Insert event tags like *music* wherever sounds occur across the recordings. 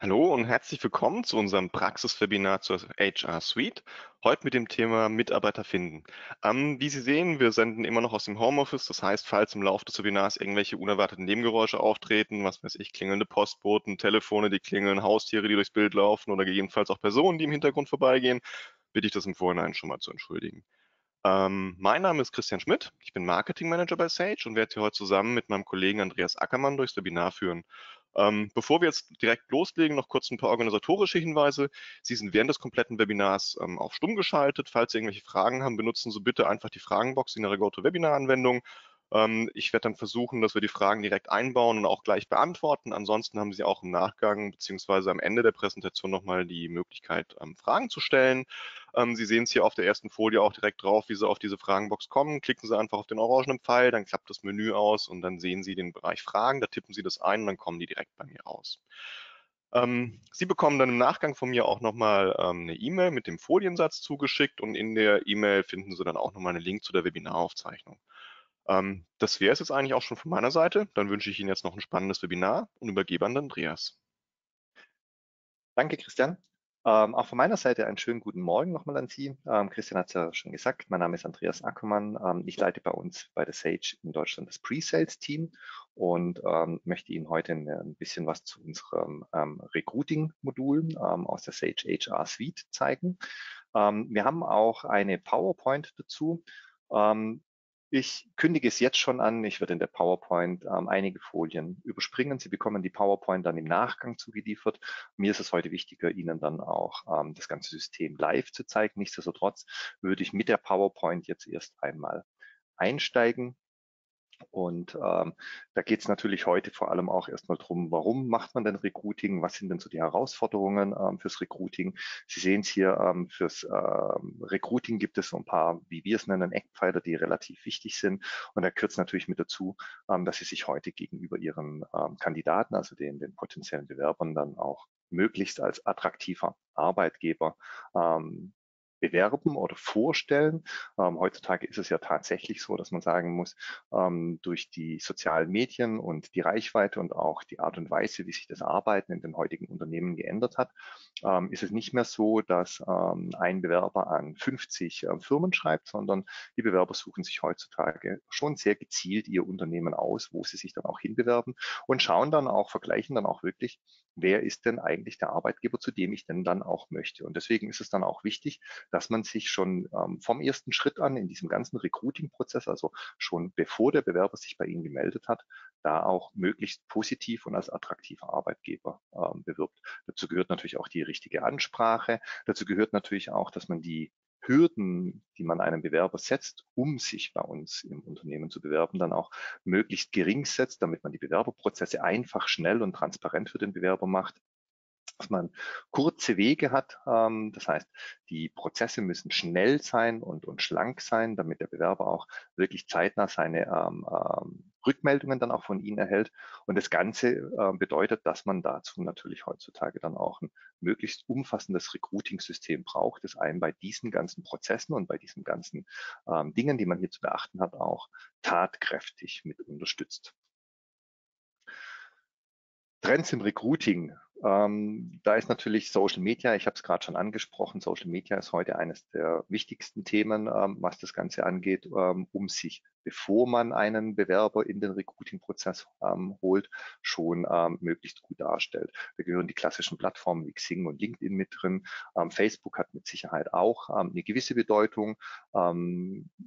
Hallo und herzlich willkommen zu unserem Praxiswebinar zur HR Suite. Heute mit dem Thema Mitarbeiter finden. Ähm, wie Sie sehen, wir senden immer noch aus dem Homeoffice. Das heißt, falls im Laufe des Webinars irgendwelche unerwarteten Nebengeräusche auftreten, was weiß ich, klingelnde Postboten, Telefone, die klingeln, Haustiere, die durchs Bild laufen oder gegebenenfalls auch Personen, die im Hintergrund vorbeigehen, bitte ich das im Vorhinein schon mal zu entschuldigen. Ähm, mein Name ist Christian Schmidt. Ich bin Marketing Manager bei Sage und werde Sie heute zusammen mit meinem Kollegen Andreas Ackermann durchs Webinar führen. Ähm, bevor wir jetzt direkt loslegen, noch kurz ein paar organisatorische Hinweise. Sie sind während des kompletten Webinars ähm, auf stumm geschaltet. Falls Sie irgendwelche Fragen haben, benutzen Sie bitte einfach die Fragenbox in Ihrer GoToWebinar-Anwendung. Ähm, ich werde dann versuchen, dass wir die Fragen direkt einbauen und auch gleich beantworten. Ansonsten haben Sie auch im Nachgang beziehungsweise am Ende der Präsentation nochmal die Möglichkeit, ähm, Fragen zu stellen. Ähm, Sie sehen es hier auf der ersten Folie auch direkt drauf, wie Sie auf diese Fragenbox kommen. Klicken Sie einfach auf den orangenen Pfeil, dann klappt das Menü aus und dann sehen Sie den Bereich Fragen. Da tippen Sie das ein und dann kommen die direkt bei mir raus. Ähm, Sie bekommen dann im Nachgang von mir auch nochmal ähm, eine E-Mail mit dem Foliensatz zugeschickt und in der E-Mail finden Sie dann auch nochmal einen Link zu der Webinaraufzeichnung. Ähm, das wäre es jetzt eigentlich auch schon von meiner Seite. Dann wünsche ich Ihnen jetzt noch ein spannendes Webinar und übergebe an Andreas. Danke, Christian. Ähm, auch von meiner Seite einen schönen guten Morgen nochmal an Sie. Ähm, Christian hat es ja schon gesagt, mein Name ist Andreas Ackermann. Ähm, ich leite bei uns bei der Sage in Deutschland das Pre-Sales-Team und ähm, möchte Ihnen heute ein, bisschen was zu unserem ähm, Recruiting-Modul ähm, aus der Sage HR Suite zeigen. wir haben auch eine PowerPoint dazu. Ich kündige es jetzt schon an. Ich werde in der PowerPoint ähm, einige Folien überspringen. Sie bekommen die PowerPoint dann im Nachgang zugeliefert. Mir ist es heute wichtiger, Ihnen dann auch ähm, das ganze System live zu zeigen. Nichtsdestotrotz würde ich mit der PowerPoint jetzt erst einmal einsteigen. Und ähm, da geht es natürlich heute vor allem auch erstmal drum, warum macht man denn Recruiting? Was sind denn so die Herausforderungen ähm, fürs Recruiting? Sie sehen es hier, ähm, fürs ähm, Recruiting gibt es so ein paar, wie wir es nennen, Eckpfeiler, die relativ wichtig sind. Und da gehört natürlich mit dazu, ähm, dass Sie sich heute gegenüber Ihren ähm, Kandidaten, also den, den potenziellen Bewerbern, dann auch möglichst als attraktiver Arbeitgeber ähm, bewerben oder vorstellen. Ähm, heutzutage ist es ja tatsächlich so, dass man sagen muss, ähm, durch die sozialen Medien und die Reichweite und auch die Art und Weise, wie sich das Arbeiten in den heutigen Unternehmen geändert hat, ähm, ist es nicht mehr so, dass ähm, ein Bewerber an 50 äh, Firmen schreibt, sondern die Bewerber suchen sich heutzutage schon sehr gezielt ihr Unternehmen aus, wo sie sich dann auch hinbewerben und schauen dann auch, vergleichen dann auch wirklich, wer ist denn eigentlich der Arbeitgeber, zu dem ich denn dann auch möchte. Und deswegen ist es dann auch wichtig, dass man sich schon ähm, vom ersten Schritt an in diesem ganzen Recruiting-Prozess, also schon bevor der Bewerber sich bei Ihnen gemeldet hat, da auch möglichst positiv und als attraktiver Arbeitgeber ähm, bewirbt. Dazu gehört natürlich auch die richtige Ansprache. Dazu gehört natürlich auch, dass man die Hürden, die man einem Bewerber setzt, um sich bei uns im Unternehmen zu bewerben, dann auch möglichst gering setzt, damit man die Bewerberprozesse einfach, schnell und transparent für den Bewerber macht dass man kurze Wege hat. Ähm, das heißt, die Prozesse müssen schnell sein und, und schlank sein, damit der Bewerber auch wirklich zeitnah seine ähm, ähm, Rückmeldungen dann auch von Ihnen erhält. Und das Ganze äh, bedeutet, dass man dazu natürlich heutzutage dann auch ein möglichst umfassendes Recruiting-System braucht, das einen bei diesen ganzen Prozessen und bei diesen ganzen ähm, Dingen, die man hier zu beachten hat, auch tatkräftig mit unterstützt. Trends im Recruiting ähm, da ist natürlich Social Media, ich habe es gerade schon angesprochen, Social Media ist heute eines der wichtigsten Themen, ähm, was das Ganze angeht, ähm, um sich, bevor man einen Bewerber in den Recruiting-Prozess ähm, holt, schon ähm, möglichst gut darstellt. Da gehören die klassischen Plattformen wie Xing und LinkedIn mit drin. Ähm, Facebook hat mit Sicherheit auch eine gewisse Bedeutung.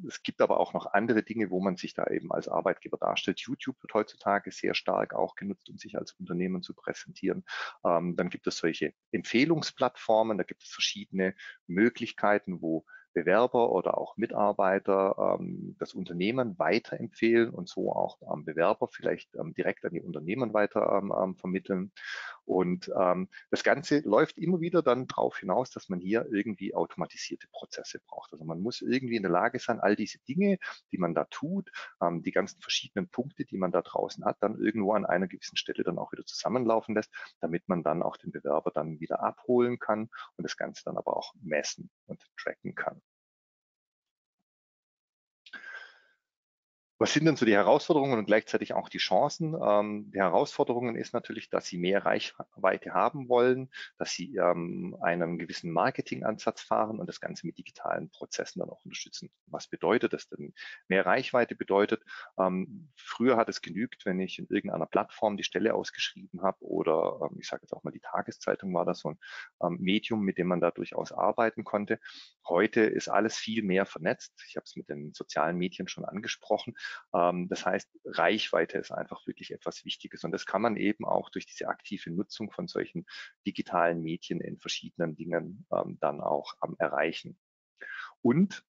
es gibt aber auch noch andere Dinge, wo man sich da eben als Arbeitgeber darstellt. YouTube wird heutzutage sehr stark auch genutzt, um sich als Unternehmen zu präsentieren. Ähm, dann gibt es solche Empfehlungsplattformen, da gibt es verschiedene Möglichkeiten, wo Bewerber oder auch Mitarbeiter ähm, das Unternehmen weiterempfehlen und so auch ähm, Bewerber vielleicht ähm, direkt an die Unternehmen weiter ähm, ähm, vermitteln. Und ähm, das Ganze läuft immer wieder dann darauf hinaus, dass man hier irgendwie automatisierte Prozesse braucht. Also man muss irgendwie in der Lage sein, all diese Dinge, die man da tut, ähm, die ganzen verschiedenen Punkte, die man da draußen hat, dann irgendwo an einer gewissen Stelle dann auch wieder zusammenlaufen lässt, damit man dann auch den Bewerber dann wieder abholen kann und das Ganze dann aber auch messen und tracken kann. Was sind denn so die Herausforderungen und gleichzeitig auch die Chancen? Ähm, die Herausforderungen ist natürlich, dass Sie mehr Reichweite haben wollen, dass Sie ähm, einen gewissen Marketingansatz fahren und das Ganze mit digitalen Prozessen dann auch unterstützen. Was bedeutet das denn? Mehr Reichweite bedeutet, ähm, früher hat es genügt, wenn ich in irgendeiner Plattform die Stelle ausgeschrieben habe oder ähm, ich sage jetzt auch mal die Tageszeitung war das so ein ähm, Medium, mit dem man da durchaus arbeiten konnte. Heute ist alles viel mehr vernetzt. Ich habe es mit den sozialen Medien schon angesprochen. Ähm, das heißt, Reichweite ist einfach wirklich etwas Wichtiges. Und das kann man eben auch durch diese aktive Nutzung von solchen digitalen Medien in verschiedenen Dingen ähm, dann auch erreichen. Und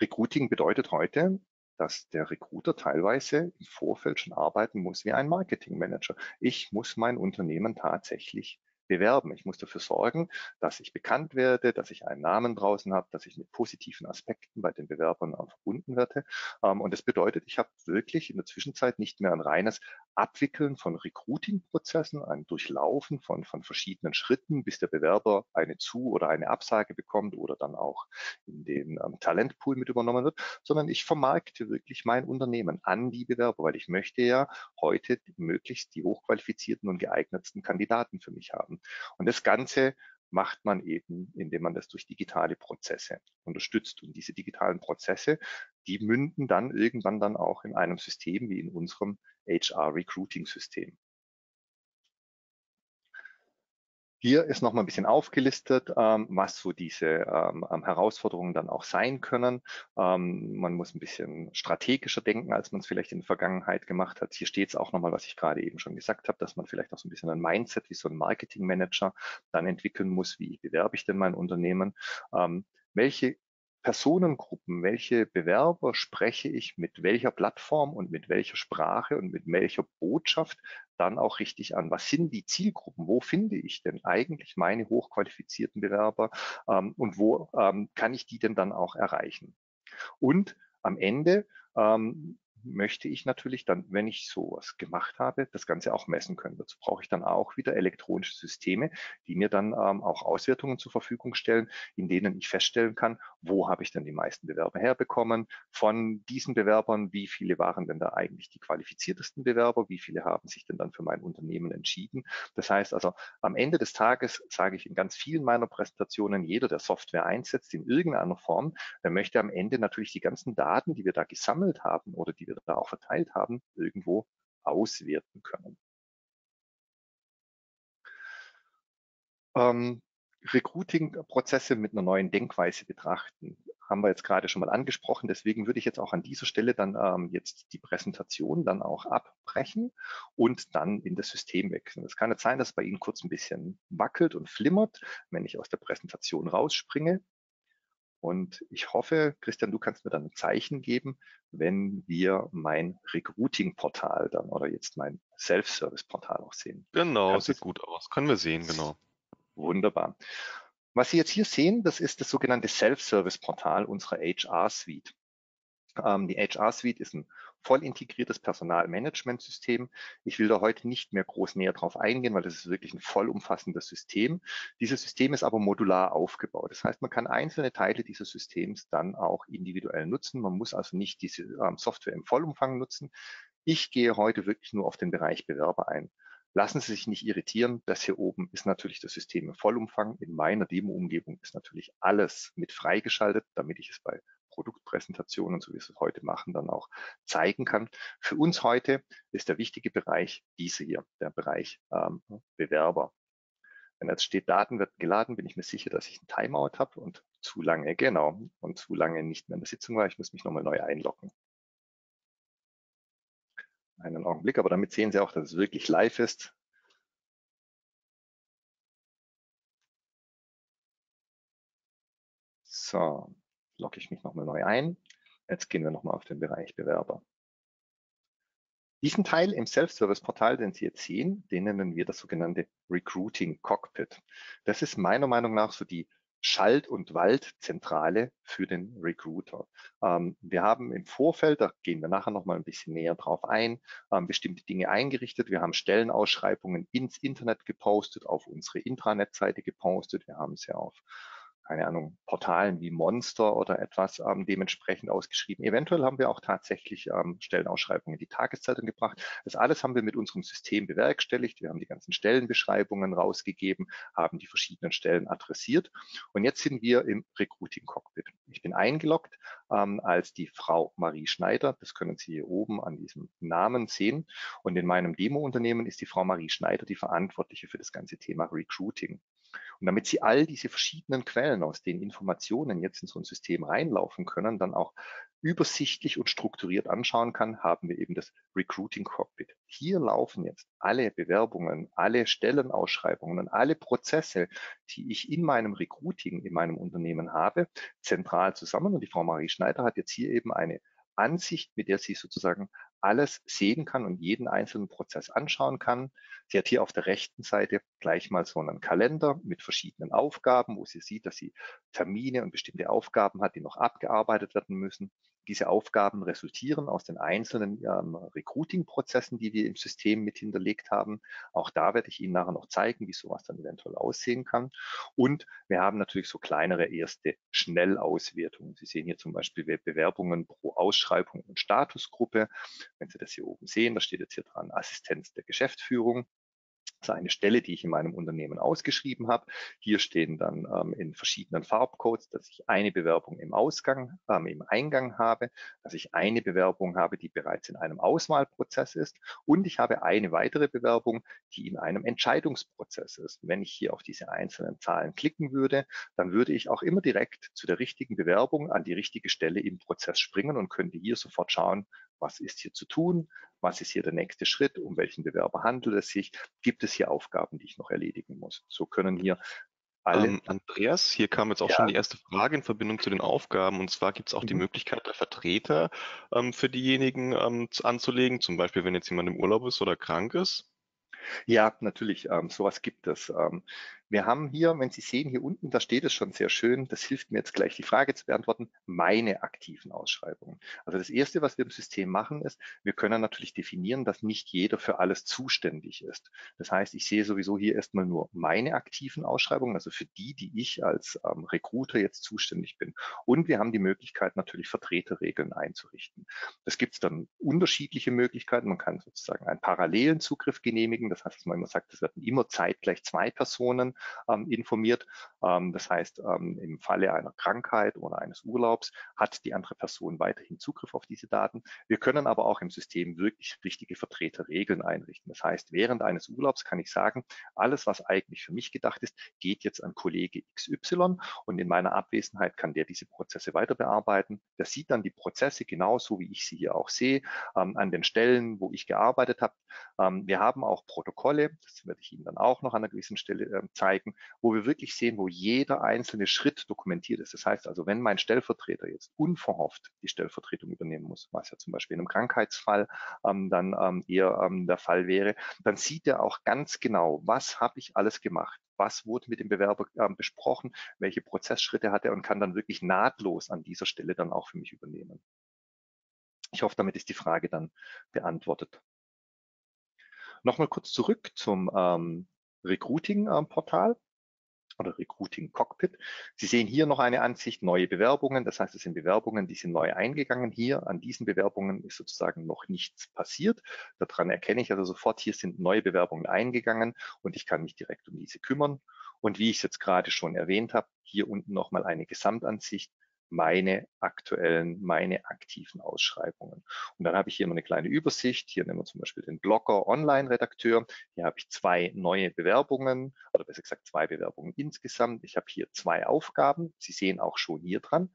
Recruiting bedeutet heute, dass der Recruiter teilweise im Vorfeld schon arbeiten muss wie ein Marketingmanager. Ich muss mein Unternehmen tatsächlich bewerben. Ich muss dafür sorgen, dass ich bekannt werde, dass ich einen Namen draußen habe, dass ich mit positiven Aspekten bei den Bewerbern verbunden werde. Ähm, und das bedeutet, ich habe wirklich in der Zwischenzeit nicht mehr ein reines Abwickeln von Recruiting-Prozessen, ein Durchlaufen von, von verschiedenen Schritten, bis der Bewerber eine Zu- oder eine Absage bekommt oder dann auch in den ähm, Talentpool mit übernommen wird, sondern ich vermarkte wirklich mein Unternehmen an die Bewerber, weil ich möchte ja heute möglichst die hochqualifizierten und geeignetsten Kandidaten für mich haben. Und das Ganze macht man eben, indem man das durch digitale Prozesse unterstützt. Und diese digitalen Prozesse, die münden dann irgendwann dann auch in einem System wie in unserem HR-Recruiting-System. Hier ist noch mal ein bisschen aufgelistet, ähm, was so diese ähm, ähm, Herausforderungen dann auch sein können. Man muss ein bisschen strategischer denken, als man es vielleicht in der Vergangenheit gemacht hat. Hier steht es auch noch mal, was ich gerade eben schon gesagt habe, dass man vielleicht auch so ein bisschen ein Mindset wie so ein Marketingmanager dann entwickeln muss. Wie bewerbe ich denn mein Unternehmen? Welche Personengruppen, welche Bewerber spreche ich mit welcher Plattform und mit welcher Sprache und mit welcher Botschaft dann auch richtig an. Was sind die Zielgruppen? Wo finde ich denn eigentlich meine hochqualifizierten Bewerber ähm, und wo ähm, kann ich die denn dann auch erreichen? Und am Ende ähm, möchte ich natürlich dann, wenn ich sowas gemacht habe, das Ganze auch messen können. Dazu brauche ich dann auch wieder elektronische Systeme, die mir dann ähm, auch Auswertungen zur Verfügung stellen, in denen ich feststellen kann, wo habe ich denn die meisten Bewerber herbekommen, von diesen Bewerbern, wie viele waren denn da eigentlich die qualifiziertesten Bewerber, wie viele haben sich denn dann für mein Unternehmen entschieden. Das heißt also, am Ende des Tages sage ich in ganz vielen meiner Präsentationen, jeder, der Software einsetzt in irgendeiner Form, der möchte am Ende natürlich die ganzen Daten, die wir da gesammelt haben oder die wir da auch verteilt haben, irgendwo auswerten können. Ähm, Recruiting-Prozesse mit einer neuen Denkweise betrachten, haben wir jetzt gerade schon mal angesprochen. Deswegen würde ich jetzt auch an dieser Stelle dann ähm, jetzt die Präsentation dann auch abbrechen und dann in das System wechseln. Es kann jetzt sein, dass bei Ihnen kurz ein bisschen wackelt und flimmert, wenn ich aus der Präsentation rausspringe. Und ich hoffe, Christian, du kannst mir dann ein Zeichen geben, wenn wir mein Recruiting-Portal dann oder jetzt mein Self-Service-Portal auch sehen. Genau, kannst sieht gut aus. Können wir sehen, genau. Wunderbar. Was Sie jetzt hier sehen, das ist das sogenannte Self-Service-Portal unserer HR-Suite. Ähm, die HR-Suite ist ein voll integriertes Personalmanagementsystem. Ich will da heute nicht mehr groß näher drauf eingehen, weil das ist wirklich ein vollumfassendes System. Dieses System ist aber modular aufgebaut. Das heißt, man kann einzelne Teile dieses Systems dann auch individuell nutzen. Man muss also nicht diese ähm, Software im Vollumfang nutzen. Ich gehe heute wirklich nur auf den Bereich Bewerber ein. Lassen Sie sich nicht irritieren. Das hier oben ist natürlich das System im Vollumfang. In meiner Demo-Umgebung ist natürlich alles mit freigeschaltet, damit ich es bei Produktpräsentationen, so wie wir es heute machen, dann auch zeigen kann. Für uns heute ist der wichtige Bereich diese hier, der Bereich ähm, Bewerber. Wenn jetzt steht, Daten wird geladen, bin ich mir sicher, dass ich ein Timeout habe und zu lange, genau, und zu lange nicht mehr in der Sitzung war. Ich muss mich nochmal neu einloggen. Einen Augenblick, aber damit sehen Sie auch, dass es wirklich live ist. So, logge ich mich nochmal neu ein. Jetzt gehen wir nochmal auf den Bereich Bewerber. Diesen Teil im Self-Service-Portal, den Sie jetzt sehen, den nennen wir das sogenannte Recruiting Cockpit. Das ist meiner Meinung nach so die Schalt- und Waldzentrale für den Recruiter. Ähm, wir haben im Vorfeld, da gehen wir nachher nochmal ein bisschen näher drauf ein, ähm, bestimmte Dinge eingerichtet. Wir haben Stellenausschreibungen ins Internet gepostet, auf unsere Intranet-Seite gepostet. Wir haben sie auf keine Ahnung, Portalen wie Monster oder etwas ähm, dementsprechend ausgeschrieben. Eventuell haben wir auch tatsächlich ähm, Stellenausschreibungen in die Tageszeitung gebracht. Das alles haben wir mit unserem System bewerkstelligt. Wir haben die ganzen Stellenbeschreibungen rausgegeben, haben die verschiedenen Stellen adressiert. Und jetzt sind wir im Recruiting Cockpit. Ich bin eingeloggt ähm, als die Frau Marie Schneider. Das können Sie hier oben an diesem Namen sehen. Und in meinem Demo-Unternehmen ist die Frau Marie Schneider die Verantwortliche für das ganze Thema Recruiting. Und damit Sie all diese verschiedenen Quellen, aus denen Informationen jetzt in so ein System reinlaufen können, dann auch übersichtlich und strukturiert anschauen kann, haben wir eben das Recruiting Cockpit. Hier laufen jetzt alle Bewerbungen, alle Stellenausschreibungen und alle Prozesse, die ich in meinem Recruiting, in meinem Unternehmen habe, zentral zusammen. Und die Frau Marie Schneider hat jetzt hier eben eine Ansicht, mit der sie sozusagen alles sehen kann und jeden einzelnen Prozess anschauen kann. Sie hat hier auf der rechten Seite gleich mal so einen Kalender mit verschiedenen Aufgaben, wo sie sieht, dass sie Termine und bestimmte Aufgaben hat, die noch abgearbeitet werden müssen. Diese Aufgaben resultieren aus den einzelnen ähm, Recruiting-Prozessen, die wir im System mit hinterlegt haben. Auch da werde ich Ihnen nachher noch zeigen, wie sowas dann eventuell aussehen kann. Und wir haben natürlich so kleinere erste Schnellauswertungen. Sie sehen hier zum Beispiel Bewerbungen pro Ausschreibung und Statusgruppe. Wenn Sie das hier oben sehen, da steht jetzt hier dran Assistenz der Geschäftsführung. Eine Stelle, die ich in meinem Unternehmen ausgeschrieben habe. Hier stehen dann ähm, in verschiedenen Farbcodes, dass ich eine Bewerbung im Ausgang, ähm, im Eingang habe, dass ich eine Bewerbung habe, die bereits in einem Auswahlprozess ist und ich habe eine weitere Bewerbung, die in einem Entscheidungsprozess ist. Wenn ich hier auf diese einzelnen Zahlen klicken würde, dann würde ich auch immer direkt zu der richtigen Bewerbung an die richtige Stelle im Prozess springen und könnte hier sofort schauen, was ist hier zu tun, was ist hier der nächste Schritt, um welchen Bewerber handelt es sich, gibt es hier Aufgaben, die ich noch erledigen muss. So können hier alle. Ähm, Andreas, hier kam jetzt auch ja. schon die erste Frage in Verbindung zu den Aufgaben. Und zwar gibt es auch mhm. die Möglichkeit, der Vertreter ähm, für diejenigen ähm, anzulegen, zum Beispiel wenn jetzt jemand im Urlaub ist oder krank ist. Ja, natürlich, ähm, sowas gibt es. Ähm, wir haben hier, wenn Sie sehen, hier unten, da steht es schon sehr schön, das hilft mir jetzt gleich die Frage zu beantworten, meine aktiven Ausschreibungen. Also das Erste, was wir im System machen, ist, wir können natürlich definieren, dass nicht jeder für alles zuständig ist. Das heißt, ich sehe sowieso hier erstmal nur meine aktiven Ausschreibungen, also für die, die ich als ähm, Recruiter jetzt zuständig bin. Und wir haben die Möglichkeit, natürlich Vertreterregeln einzurichten. Das gibt es dann unterschiedliche Möglichkeiten. Man kann sozusagen einen parallelen Zugriff genehmigen. Das heißt, dass man immer sagt, es werden immer zeitgleich zwei Personen ähm, informiert. Ähm, das heißt, ähm, im Falle einer Krankheit oder eines Urlaubs hat die andere Person weiterhin Zugriff auf diese Daten. Wir können aber auch im System wirklich richtige Vertreterregeln einrichten. Das heißt, während eines Urlaubs kann ich sagen, alles, was eigentlich für mich gedacht ist, geht jetzt an Kollege XY und in meiner Abwesenheit kann der diese Prozesse weiter bearbeiten. Der sieht dann die Prozesse genauso, wie ich sie hier auch sehe, ähm, an den Stellen, wo ich gearbeitet habe. Ähm, wir haben auch Protokolle, das werde ich Ihnen dann auch noch an einer gewissen Stelle äh, zeigen zeigen, wo wir wirklich sehen, wo jeder einzelne Schritt dokumentiert ist. Das heißt also, wenn mein Stellvertreter jetzt unverhofft die Stellvertretung übernehmen muss, was ja zum Beispiel in einem Krankheitsfall ähm, dann ähm, eher ähm, der Fall wäre, dann sieht er auch ganz genau, was habe ich alles gemacht was wurde mit dem Bewerber äh, besprochen, welche Prozessschritte hat er und kann dann wirklich nahtlos an dieser Stelle dann auch für mich übernehmen. Ich hoffe, damit ist die Frage dann beantwortet. Nochmal kurz zurück zum ähm, Recruiting-Portal oder Recruiting Cockpit. Sie sehen hier noch eine Ansicht, neue Bewerbungen. Das heißt, es sind Bewerbungen, die sind neu eingegangen. Hier an diesen Bewerbungen ist sozusagen noch nichts passiert. Daran erkenne ich also sofort, hier sind neue Bewerbungen eingegangen und ich kann mich direkt um diese kümmern. Und wie ich es jetzt gerade schon erwähnt habe, hier unten nochmal eine Gesamtansicht meine aktuellen, meine aktiven Ausschreibungen. Und dann habe ich hier noch eine kleine Übersicht. Hier nehmen wir zum Beispiel den Blogger Online-Redakteur. Hier habe ich zwei neue Bewerbungen oder besser gesagt zwei Bewerbungen insgesamt. Ich habe hier zwei Aufgaben. Sie sehen auch schon hier dran.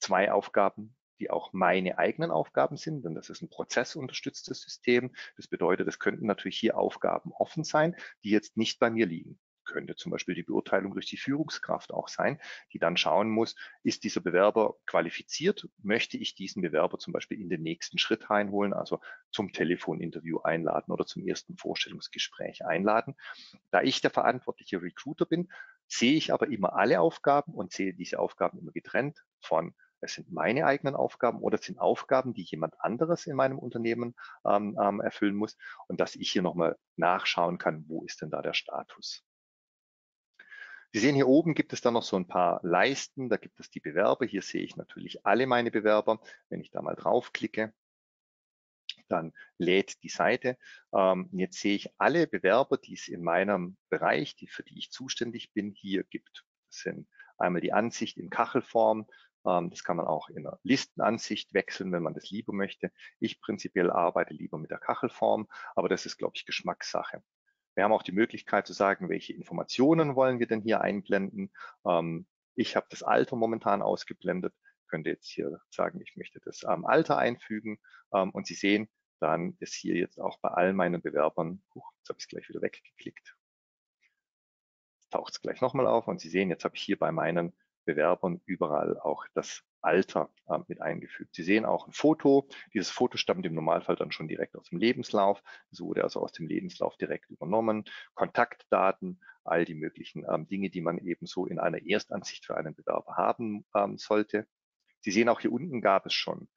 Zwei Aufgaben, die auch meine eigenen Aufgaben sind, denn das ist ein prozessunterstütztes System. Das bedeutet, es könnten natürlich hier Aufgaben offen sein, die jetzt nicht bei mir liegen könnte zum Beispiel die Beurteilung durch die Führungskraft auch sein, die dann schauen muss, ist dieser Bewerber qualifiziert? Möchte ich diesen Bewerber zum Beispiel in den nächsten Schritt reinholen, also zum Telefoninterview einladen oder zum ersten Vorstellungsgespräch einladen? Da ich der verantwortliche Recruiter bin, sehe ich aber immer alle Aufgaben und sehe diese Aufgaben immer getrennt von es sind meine eigenen Aufgaben oder es sind Aufgaben, die jemand anderes in meinem Unternehmen ähm, ähm, erfüllen muss und dass ich hier nochmal nachschauen kann, wo ist denn da der Status. Sie sehen hier oben gibt es dann noch so ein paar Leisten, da gibt es die Bewerber. Hier sehe ich natürlich alle meine Bewerber. Wenn ich da mal draufklicke, dann lädt die Seite. Ähm, jetzt sehe ich alle Bewerber, die es in meinem Bereich, die, für die ich zuständig bin, hier gibt. Das sind einmal die Ansicht in Kachelform. Ähm, das kann man auch in einer Listenansicht wechseln, wenn man das lieber möchte. Ich prinzipiell arbeite lieber mit der Kachelform, aber das ist, glaube ich, Geschmackssache. Wir haben auch die Möglichkeit zu sagen, welche Informationen wollen wir denn hier einblenden. Ähm, ich habe das Alter momentan ausgeblendet könnte jetzt hier sagen, ich möchte das ähm, Alter einfügen ähm, und Sie sehen, dann ist hier jetzt auch bei all meinen Bewerbern, huch, jetzt habe ich es gleich wieder weggeklickt, taucht es gleich nochmal auf und Sie sehen, jetzt habe ich hier bei meinen Bewerbern überall auch das Alter äh, mit eingefügt. Sie sehen auch ein Foto. Dieses Foto stammt im Normalfall dann schon direkt aus dem Lebenslauf. So wurde also aus dem Lebenslauf direkt übernommen. Kontaktdaten, all die möglichen ähm, Dinge, die man eben so in einer Erstansicht für einen Bewerber haben ähm, sollte. Sie sehen auch hier unten gab es schon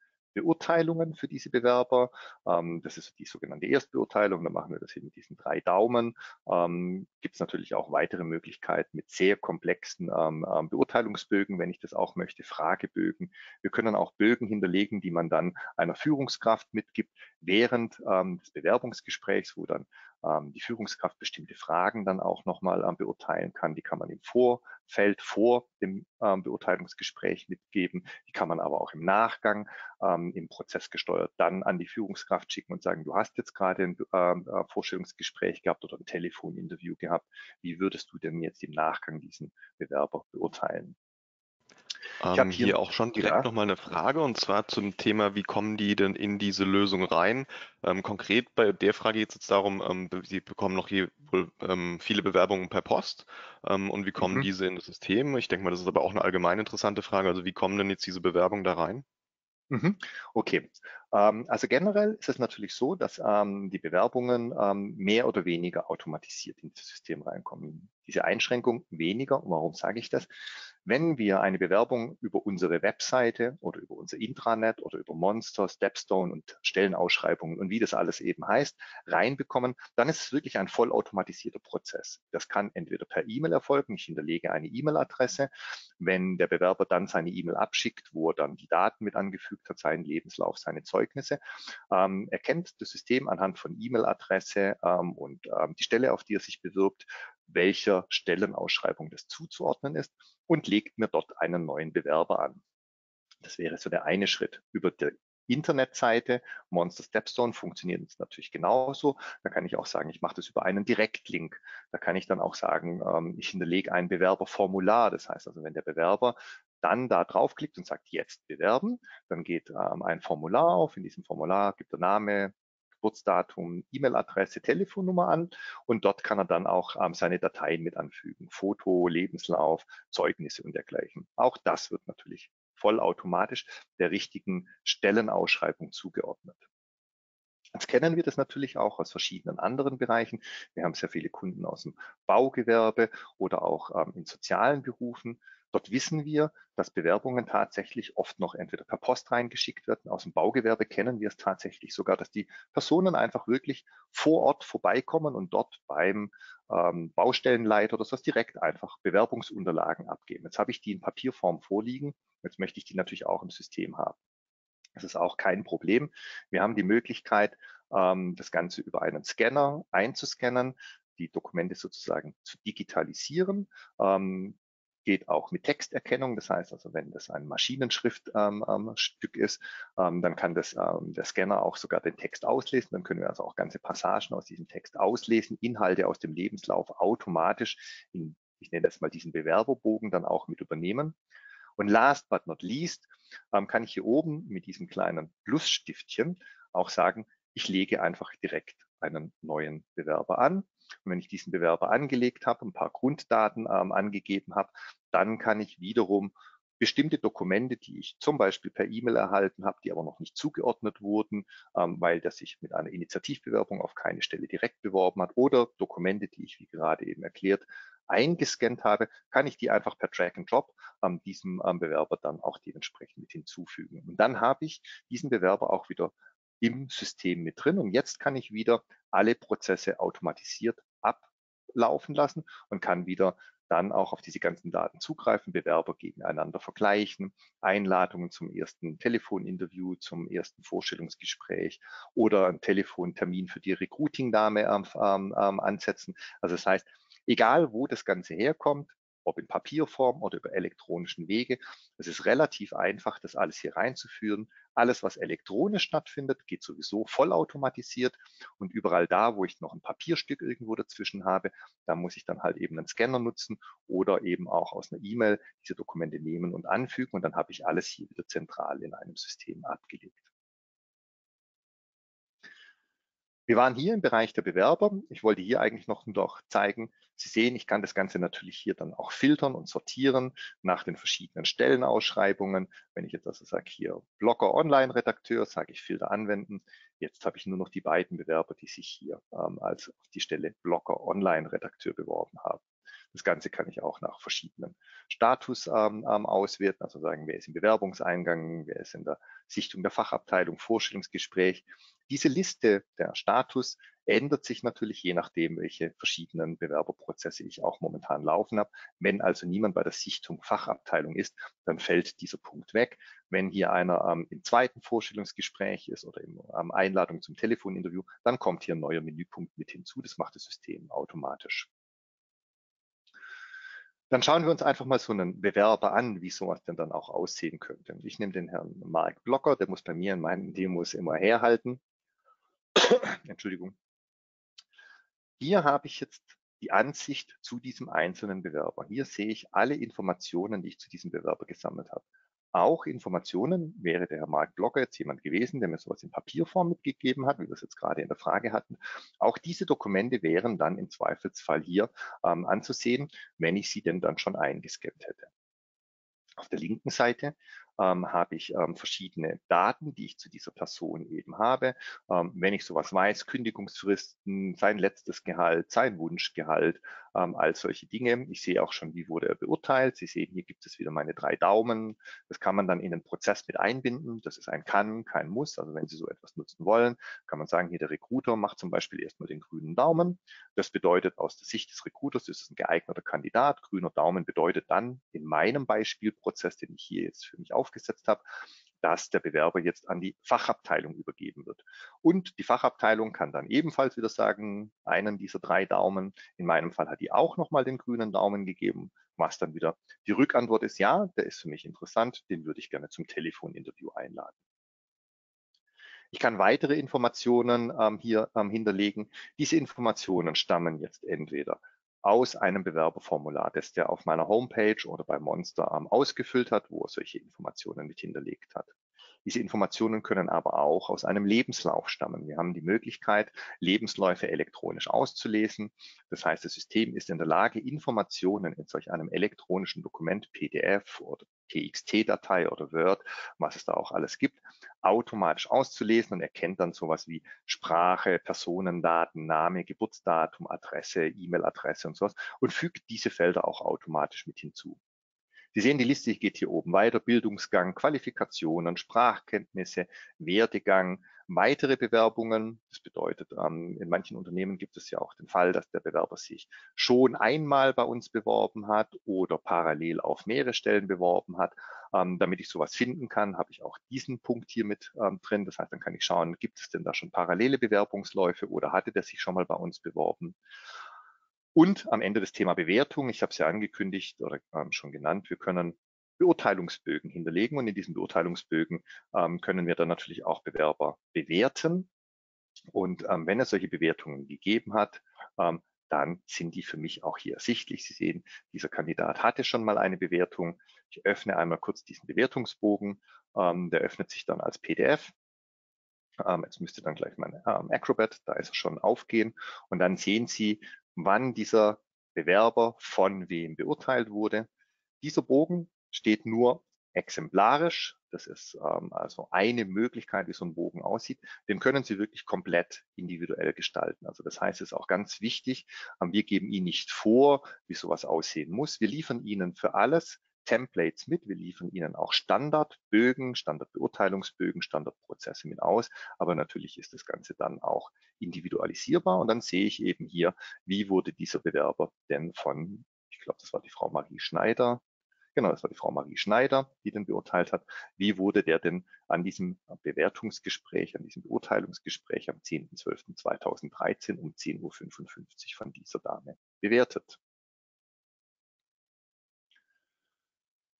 Beurteilungen für diese Bewerber. Ähm, das ist die sogenannte Erstbeurteilung. Da machen wir das hier mit diesen drei Daumen. Ähm, Gibt es natürlich auch weitere Möglichkeiten mit sehr komplexen ähm, ähm, Beurteilungsbögen, wenn ich das auch möchte, Fragebögen. Wir können auch Bögen hinterlegen, die man dann einer Führungskraft mitgibt während ähm, des Bewerbungsgesprächs, wo dann ähm, die Führungskraft bestimmte Fragen dann auch nochmal ähm, beurteilen kann. Die kann man im Vorfeld vor dem ähm, Beurteilungsgespräch mitgeben. Die kann man aber auch im Nachgang ähm, im Prozess gesteuert dann an die Führungskraft schicken und sagen, du hast jetzt gerade ein ähm, äh, Vorstellungsgespräch gehabt oder ein Telefoninterview gehabt. Wie würdest du denn jetzt im Nachgang diesen Bewerber beurteilen? Ich ähm, hier, hier, auch schon direkt ja. nochmal eine Frage und zwar zum Thema, wie kommen die denn in diese Lösung rein? Ähm, konkret bei der Frage geht es jetzt darum, ähm, Sie bekommen noch je, wohl ähm, viele Bewerbungen per Post ähm, und wie kommen mhm. diese in das System? Ich denke mal, das ist aber auch eine allgemein interessante Frage. Also wie kommen denn jetzt diese Bewerbungen da rein? Mhm. Okay, ähm, also generell ist es natürlich so, dass die Bewerbungen mehr oder weniger automatisiert ins System reinkommen. Diese Einschränkung weniger, warum sage ich das? Wenn wir eine Bewerbung über unsere Webseite oder über unser Intranet oder über Monster, Stepstone und Stellenausschreibungen und wie das alles eben heißt, reinbekommen, dann ist es wirklich ein vollautomatisierter Prozess. Das kann entweder per E-Mail erfolgen, ich hinterlege eine E-Mail-Adresse, wenn der Bewerber dann seine E-Mail abschickt, wo er dann die Daten mit angefügt hat, seinen Lebenslauf, seine Zeugnisse, ähm, erkennt das System anhand von E-Mail-Adresse ähm, und ähm, die Stelle, auf die er sich bewirbt, welcher Stellenausschreibung das zuzuordnen ist und legt mir dort einen neuen Bewerber an. Das wäre so der eine Schritt. Über die Internetseite Monster Stepstone funktioniert es natürlich genauso. Da kann ich auch sagen, ich mache das über einen Direktlink. Da kann ich dann auch sagen, ähm, ich hinterlege ein Bewerberformular. Das heißt also, wenn der Bewerber dann da draufklickt und sagt, jetzt bewerben, dann geht ähm, ein Formular auf. In diesem Formular gibt der Name, Geburtsdatum, E-Mail-Adresse, Telefonnummer an und dort kann er dann auch ähm, seine Dateien mit anfügen. Foto, Lebenslauf, Zeugnisse und dergleichen. Auch das wird natürlich vollautomatisch der richtigen Stellenausschreibung zugeordnet. Jetzt kennen wir das natürlich auch aus verschiedenen anderen Bereichen. Wir haben sehr viele Kunden aus dem Baugewerbe oder auch ähm, in sozialen Berufen. Dort wissen wir, dass Bewerbungen tatsächlich oft noch entweder per Post reingeschickt werden. Aus dem Baugewerbe kennen wir es tatsächlich sogar, dass die Personen einfach wirklich vor Ort vorbeikommen und dort beim ähm, Baustellenleiter oder so direkt einfach Bewerbungsunterlagen abgeben. Jetzt habe ich die in Papierform vorliegen. Jetzt möchte ich die natürlich auch im System haben. Das ist auch kein Problem. Wir haben die Möglichkeit, ähm, das Ganze über einen Scanner einzuscannen, die Dokumente sozusagen zu digitalisieren. Ähm, geht auch mit Texterkennung. Das heißt also, wenn das ein Maschinenschriftstück ähm, ähm, ist, ähm, dann kann das ähm, der Scanner auch sogar den Text auslesen. Dann können wir also auch ganze Passagen aus diesem Text auslesen, Inhalte aus dem Lebenslauf automatisch in, ich nenne das mal diesen Bewerberbogen dann auch mit übernehmen. Und last but not least ähm, kann ich hier oben mit diesem kleinen Plusstiftchen auch sagen, ich lege einfach direkt einen neuen Bewerber an. Und wenn ich diesen Bewerber angelegt habe, ein paar Grunddaten ähm, angegeben habe, dann kann ich wiederum bestimmte Dokumente, die ich zum Beispiel per E-Mail erhalten habe, die aber noch nicht zugeordnet wurden, ähm, weil der sich mit einer Initiativbewerbung auf keine Stelle direkt beworben hat oder Dokumente, die ich, wie gerade eben erklärt, eingescannt habe, kann ich die einfach per Drag and Drop ähm, diesem ähm, Bewerber dann auch dementsprechend mit hinzufügen. Und dann habe ich diesen Bewerber auch wieder im System mit drin. Und jetzt kann ich wieder alle Prozesse automatisiert ablaufen lassen und kann wieder dann auch auf diese ganzen Daten zugreifen, Bewerber gegeneinander vergleichen, Einladungen zum ersten Telefoninterview, zum ersten Vorstellungsgespräch oder einen Telefontermin für die Recruiting-Dame ähm, ähm, ansetzen. Also das heißt, egal wo das Ganze herkommt, ob in Papierform oder über elektronischen Wege. Es ist relativ einfach, das alles hier reinzuführen. Alles, was elektronisch stattfindet, geht sowieso vollautomatisiert. Und überall da, wo ich noch ein Papierstück irgendwo dazwischen habe, da muss ich dann halt eben einen Scanner nutzen oder eben auch aus einer E-Mail diese Dokumente nehmen und anfügen. Und dann habe ich alles hier wieder zentral in einem System abgelegt. Wir waren hier im Bereich der Bewerber. Ich wollte hier eigentlich noch, noch zeigen, Sie sehen, ich kann das Ganze natürlich hier dann auch filtern und sortieren nach den verschiedenen Stellenausschreibungen. Wenn ich jetzt also sage, hier Blogger Online-Redakteur, sage ich Filter anwenden. Jetzt habe ich nur noch die beiden Bewerber, die sich hier ähm, als auf die Stelle Blogger Online-Redakteur beworben haben. Das Ganze kann ich auch nach verschiedenen Status ähm, ähm, auswerten, also sagen, wer ist im Bewerbungseingang, wer ist in der Sichtung der Fachabteilung, Vorstellungsgespräch. Diese Liste der Status ändert sich natürlich je nachdem, welche verschiedenen Bewerberprozesse ich auch momentan laufen habe. Wenn also niemand bei der Sichtung Fachabteilung ist, dann fällt dieser Punkt weg. Wenn hier einer ähm, im zweiten Vorstellungsgespräch ist oder im ähm, Einladung zum Telefoninterview, dann kommt hier ein neuer Menüpunkt mit hinzu. Das macht das System automatisch. Dann schauen wir uns einfach mal so einen Bewerber an, wie sowas denn dann auch aussehen könnte. Ich nehme den Herrn Mark Blocker, der muss bei mir in meinen Demos immer herhalten. *coughs* Entschuldigung. Hier habe ich jetzt die Ansicht zu diesem einzelnen Bewerber. Hier sehe ich alle Informationen, die ich zu diesem Bewerber gesammelt habe. Auch Informationen, wäre der Herr Mark Blocker jetzt jemand gewesen, der mir sowas in Papierform mitgegeben hat, wie wir es jetzt gerade in der Frage hatten. Auch diese Dokumente wären dann im Zweifelsfall hier ähm, anzusehen, wenn ich sie denn dann schon eingescannt hätte. Auf der linken Seite ähm, habe ich ähm, verschiedene Daten, die ich zu dieser Person eben habe. Ähm, wenn ich sowas weiß, Kündigungsfristen, sein letztes Gehalt, sein Wunschgehalt, ähm, all solche Dinge. Ich sehe auch schon, wie wurde er beurteilt. Sie sehen, hier gibt es wieder meine drei Daumen. Das kann man dann in den Prozess mit einbinden. Das ist ein Kann, kein Muss. Also wenn Sie so etwas nutzen wollen, kann man sagen, hier der Recruiter macht zum Beispiel erstmal den grünen Daumen. Das bedeutet aus der Sicht des Recruiters ist es ein geeigneter Kandidat. Grüner Daumen bedeutet dann in meinem Beispielprozess, den ich hier jetzt für mich auf aufgesetzt habe, dass der Bewerber jetzt an die Fachabteilung übergeben wird. Und die Fachabteilung kann dann ebenfalls wieder sagen, einen dieser drei Daumen. In meinem Fall hat die auch nochmal den grünen Daumen gegeben, was dann wieder die Rückantwort ist, ja, der ist für mich interessant, den würde ich gerne zum Telefoninterview einladen. Ich kann weitere Informationen ähm, hier ähm, hinterlegen. Diese Informationen stammen jetzt entweder aus einem Bewerberformular, das der auf meiner Homepage oder bei Monster ausgefüllt hat, wo er solche Informationen mit hinterlegt hat. Diese Informationen können aber auch aus einem Lebenslauf stammen. Wir haben die Möglichkeit, Lebensläufe elektronisch auszulesen. Das heißt, das System ist in der Lage, Informationen in solch einem elektronischen Dokument, PDF oder TXT-Datei oder Word, was es da auch alles gibt, automatisch auszulesen und erkennt dann sowas wie Sprache, Personendaten, Name, Geburtsdatum, Adresse, E-Mail-Adresse und sowas und fügt diese Felder auch automatisch mit hinzu. Sie sehen, die Liste geht hier oben weiter. Bildungsgang, Qualifikationen, Sprachkenntnisse, Werdegang, weitere Bewerbungen. Das bedeutet, ähm, in manchen Unternehmen gibt es ja auch den Fall, dass der Bewerber sich schon einmal bei uns beworben hat oder parallel auf mehrere Stellen beworben hat. Ähm, damit ich sowas finden kann, habe ich auch diesen Punkt hier mit ähm, drin. Das heißt, dann kann ich schauen, gibt es denn da schon parallele Bewerbungsläufe oder hatte der sich schon mal bei uns beworben? Und am Ende das Thema Bewertung. Ich habe es ja angekündigt oder schon genannt. Wir können Beurteilungsbögen hinterlegen und in diesen Beurteilungsbögen ähm, können wir dann natürlich auch Bewerber bewerten. Und ähm, wenn es solche Bewertungen gegeben hat, ähm, dann sind die für mich auch hier ersichtlich. Sie sehen, dieser Kandidat hatte schon mal eine Bewertung. Ich öffne einmal kurz diesen Bewertungsbogen. Ähm, der öffnet sich dann als PDF. Ähm, jetzt müsste dann gleich mein ähm, Acrobat, da ist er schon aufgehen. Und dann sehen Sie, wann dieser Bewerber von wem beurteilt wurde. Dieser Bogen steht nur exemplarisch. Das ist ähm, also eine Möglichkeit, wie so ein Bogen aussieht. Den können Sie wirklich komplett individuell gestalten. Also das heißt, es ist auch ganz wichtig, ähm, wir geben Ihnen nicht vor, wie sowas aussehen muss. Wir liefern Ihnen für alles Templates mit. Wir liefern Ihnen auch Standardbögen, Standardbeurteilungsbögen, Standardprozesse mit aus. Aber natürlich ist das Ganze dann auch individualisierbar. Und dann sehe ich eben hier, wie wurde dieser Bewerber denn von glaube, das war die Frau Marie Schneider, Genau, das war die Frau Marie Schneider, die den beurteilt hat. Wie wurde der denn an diesem Bewertungsgespräch, an diesem Beurteilungsgespräch am 10.12.2013 um 10.55 Uhr von dieser Dame bewertet?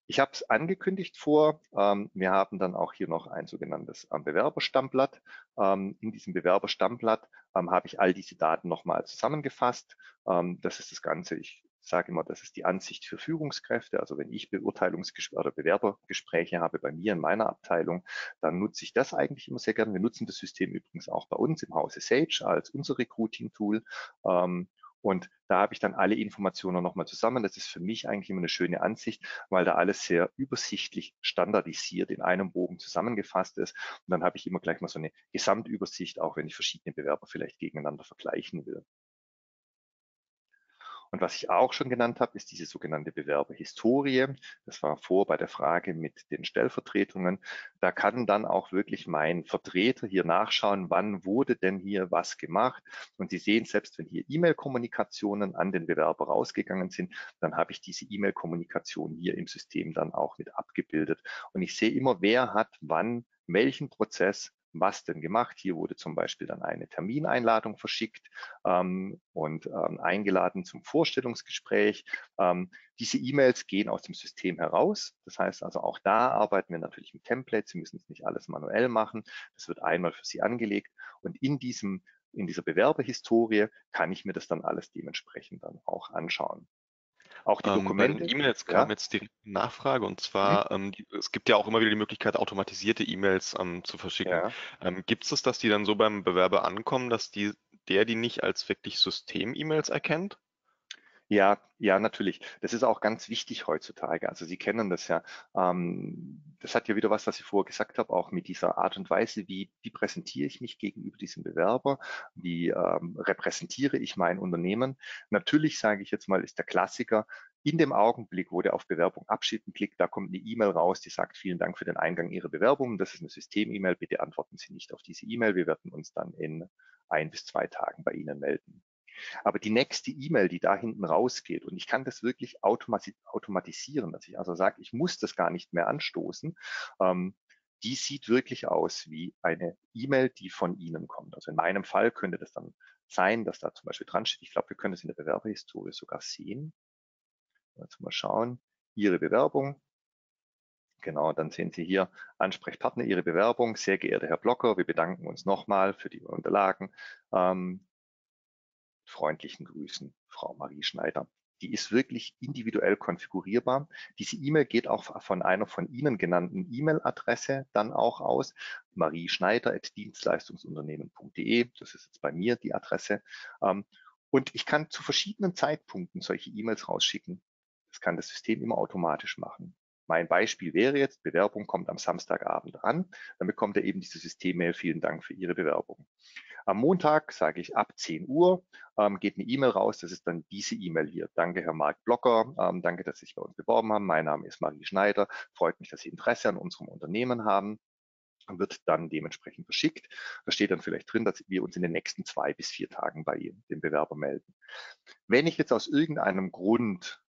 Ich habe es angekündigt vor. Ähm, wir haben dann auch hier noch ein sogenanntes ähm, Bewerberstammblatt. Ähm, in diesem Bewerberstammblatt ähm, habe ich all diese Daten nochmal zusammengefasst. Ähm, das ist das Ganze. Ich sage immer, das ist die Ansicht für Führungskräfte. Also wenn ich Beurteilungsgespräche oder Bewerbergespräche habe bei mir in meiner Abteilung, dann nutze ich das eigentlich immer sehr gerne. Wir nutzen das System übrigens auch bei uns im Hause Sage als unser Recruiting-Tool. Ähm, und da habe ich dann alle Informationen nochmal zusammen. Das ist für mich eigentlich immer eine schöne Ansicht, weil da alles sehr übersichtlich standardisiert in einem Bogen zusammengefasst ist. Und dann habe ich immer gleich mal so eine Gesamtübersicht, auch wenn ich verschiedene Bewerber vielleicht gegeneinander vergleichen will. Und was ich auch schon genannt habe, ist diese sogenannte Bewerberhistorie. Das war vor bei der Frage mit den Stellvertretungen. Da kann dann auch wirklich mein Vertreter hier nachschauen, wann wurde denn hier was gemacht. Und Sie sehen, selbst wenn hier E-Mail-Kommunikationen an den Bewerber rausgegangen sind, dann habe ich diese E-Mail-Kommunikation hier im System dann auch mit abgebildet. Und ich sehe immer, wer hat wann welchen Prozess was denn gemacht. Hier wurde zum Beispiel dann eine Termineinladung verschickt ähm, und ähm, eingeladen zum Vorstellungsgespräch. Ähm, diese E-Mails gehen aus dem System heraus. Das heißt also auch da arbeiten wir natürlich mit Templates. Sie müssen es nicht alles manuell machen. Das wird einmal für Sie angelegt und in diesem in dieser Bewerberhistorie kann ich mir das dann alles dementsprechend dann auch anschauen. Auch die ähm, Dokumente. Ähm, E-Mails kam ja? jetzt direkt eine Nachfrage und zwar, mhm. ähm, die, es gibt ja auch immer wieder die Möglichkeit, automatisierte E-Mails ähm, zu verschicken. Ja. Ähm, gibt es dass die dann so beim Bewerber ankommen, dass die, der die nicht als wirklich System-E-Mails erkennt? Ja, ja, natürlich. Das ist auch ganz wichtig heutzutage. Also Sie kennen das ja. Ähm, das hat ja wieder was, was ich vorher gesagt habe, auch mit dieser Art und Weise, wie, wie präsentiere ich mich gegenüber diesem Bewerber, wie ähm, repräsentiere ich mein Unternehmen. Natürlich sage ich jetzt mal, ist der Klassiker, in dem Augenblick, wo der auf Bewerbung abschicken klickt, da kommt eine E-Mail raus, die sagt, vielen Dank für den Eingang Ihrer Bewerbung. Das ist eine System-E-Mail. Bitte antworten Sie nicht auf diese E-Mail. Wir werden uns dann in ein bis zwei Tagen bei Ihnen melden. Aber die nächste E-Mail, die da hinten rausgeht, und ich kann das wirklich automatisieren, dass ich also sage, ich muss das gar nicht mehr anstoßen, ähm, die sieht wirklich aus wie eine E-Mail, die von Ihnen kommt. Also in meinem Fall könnte das dann sein, dass da zum Beispiel dran steht, ich glaube, wir können es in der Bewerberhistorie sogar sehen. Jetzt mal schauen, Ihre Bewerbung. Genau, dann sehen Sie hier Ansprechpartner, Ihre Bewerbung. Sehr geehrter Herr Blocker, wir bedanken uns nochmal für die Unterlagen. Ähm, freundlichen Grüßen, Frau Marie Schneider. Die ist wirklich individuell konfigurierbar. Diese E-Mail geht auch von einer von Ihnen genannten E-Mail-Adresse dann auch aus, marieschneider.dienstleistungsunternehmen.de. Das ist jetzt bei mir die Adresse. Ähm, und ich kann zu verschiedenen Zeitpunkten solche E-Mails rausschicken. Das kann das System immer automatisch machen. Mein Beispiel wäre jetzt, Bewerbung kommt am Samstagabend an, dann bekommt er eben diese Systemmail, vielen Dank für Ihre Bewerbung. Am Montag sage ich ab 10 Uhr ähm, geht eine E-Mail raus. Das ist dann diese E-Mail hier. Danke, Herr Marc Blocker. Ähm, danke, dass Sie sich bei uns beworben haben. Mein Name ist Marie Schneider. Freut mich, dass Sie Interesse an unserem Unternehmen haben wird dann dementsprechend verschickt. Da steht dann vielleicht drin, dass wir uns in den nächsten zwei bis vier Tagen bei dem Bewerber melden. Wenn ich jetzt aus irgendeinem Grund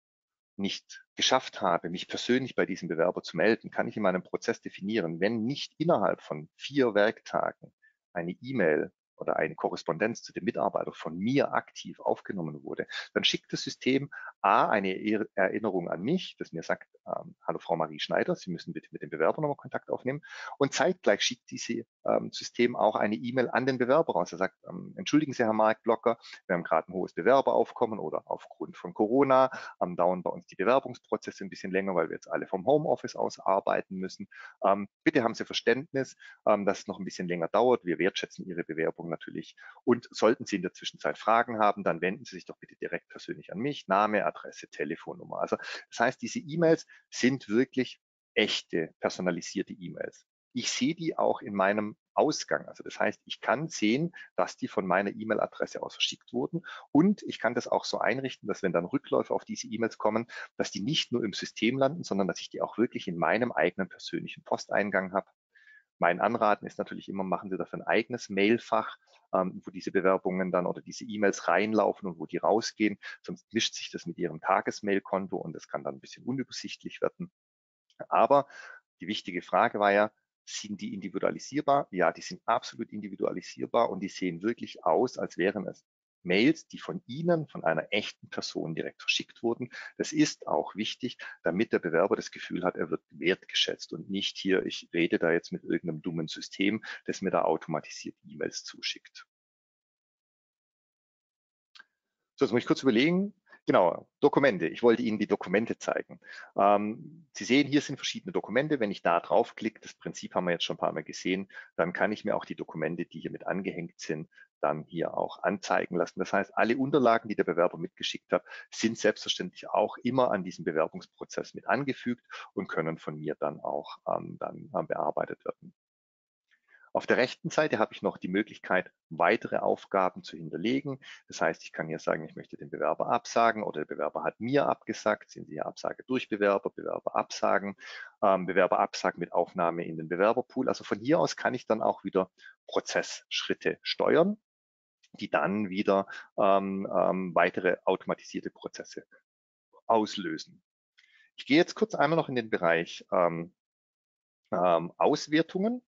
nicht geschafft habe, mich persönlich bei diesem Bewerber zu melden, kann ich in meinem Prozess definieren, wenn nicht innerhalb von vier Werktagen eine E-Mail oder eine Korrespondenz zu dem Mitarbeiter von mir aktiv aufgenommen wurde, dann schickt das System A eine Erinnerung an mich, das mir sagt, ähm, hallo Frau Marie Schneider, Sie müssen bitte mit dem Bewerber nochmal Kontakt aufnehmen. Und zeitgleich schickt dieses ähm, System auch eine E-Mail an den Bewerber raus. Er sagt, ähm, entschuldigen Sie, Herr Marktblocker, wir haben gerade ein hohes Bewerberaufkommen oder aufgrund von Corona ähm, dauern bei uns die Bewerbungsprozesse ein bisschen länger, weil wir jetzt alle vom Homeoffice aus arbeiten müssen. Ähm, bitte haben Sie Verständnis, ähm, dass es noch ein bisschen länger dauert. Wir wertschätzen Ihre Bewerbung natürlich. Und sollten Sie in der Zwischenzeit Fragen haben, dann wenden Sie sich doch bitte direkt persönlich an mich. Name, Adresse, Telefonnummer. Also das heißt, diese E-Mails sind wirklich echte personalisierte E-Mails. Ich sehe die auch in meinem Ausgang. Also das heißt, ich kann sehen, dass die von meiner E-Mail-Adresse aus verschickt wurden und ich kann das auch so einrichten, dass wenn dann Rückläufe auf diese E-Mails kommen, dass die nicht nur im System landen, sondern dass ich die auch wirklich in meinem eigenen persönlichen Posteingang habe. Mein Anraten ist natürlich immer, machen Sie dafür ein eigenes Mailfach, ähm, wo diese Bewerbungen dann oder diese E-Mails reinlaufen und wo die rausgehen. Sonst mischt sich das mit Ihrem Tagesmail-Konto und das kann dann ein bisschen unübersichtlich werden. Aber die wichtige Frage war ja, sind die individualisierbar? Ja, die sind absolut individualisierbar und die sehen wirklich aus, als wären es Mails, die von Ihnen, von einer echten Person direkt verschickt wurden. Das ist auch wichtig, damit der Bewerber das Gefühl hat, er wird wertgeschätzt und nicht hier, ich rede da jetzt mit irgendeinem dummen System, das mir da automatisiert E-Mails zuschickt. So, jetzt muss ich kurz überlegen, Genau, Dokumente. Ich wollte Ihnen die Dokumente zeigen. Ähm, Sie sehen, hier sind verschiedene Dokumente. Wenn ich da draufklicke, das Prinzip haben wir jetzt schon ein paar Mal gesehen, dann kann ich mir auch die Dokumente, die hier mit angehängt sind, dann hier auch anzeigen lassen. Das heißt, alle Unterlagen, die der Bewerber mitgeschickt hat, sind selbstverständlich auch immer an diesem Bewerbungsprozess mit angefügt und können von mir dann auch ähm, dann äh, bearbeitet werden. Auf der rechten Seite habe ich noch die Möglichkeit, weitere Aufgaben zu hinterlegen. Das heißt, ich kann hier sagen, ich möchte den Bewerber absagen oder der Bewerber hat mir abgesagt. Sind Sie hier Absage durch Bewerber, Bewerber absagen, ähm, Bewerber absagen mit Aufnahme in den Bewerberpool. Also von hier aus kann ich dann auch wieder Prozessschritte steuern, die dann wieder ähm, ähm, weitere automatisierte Prozesse auslösen. Ich gehe jetzt kurz einmal noch in den Bereich ähm, ähm, Auswertungen.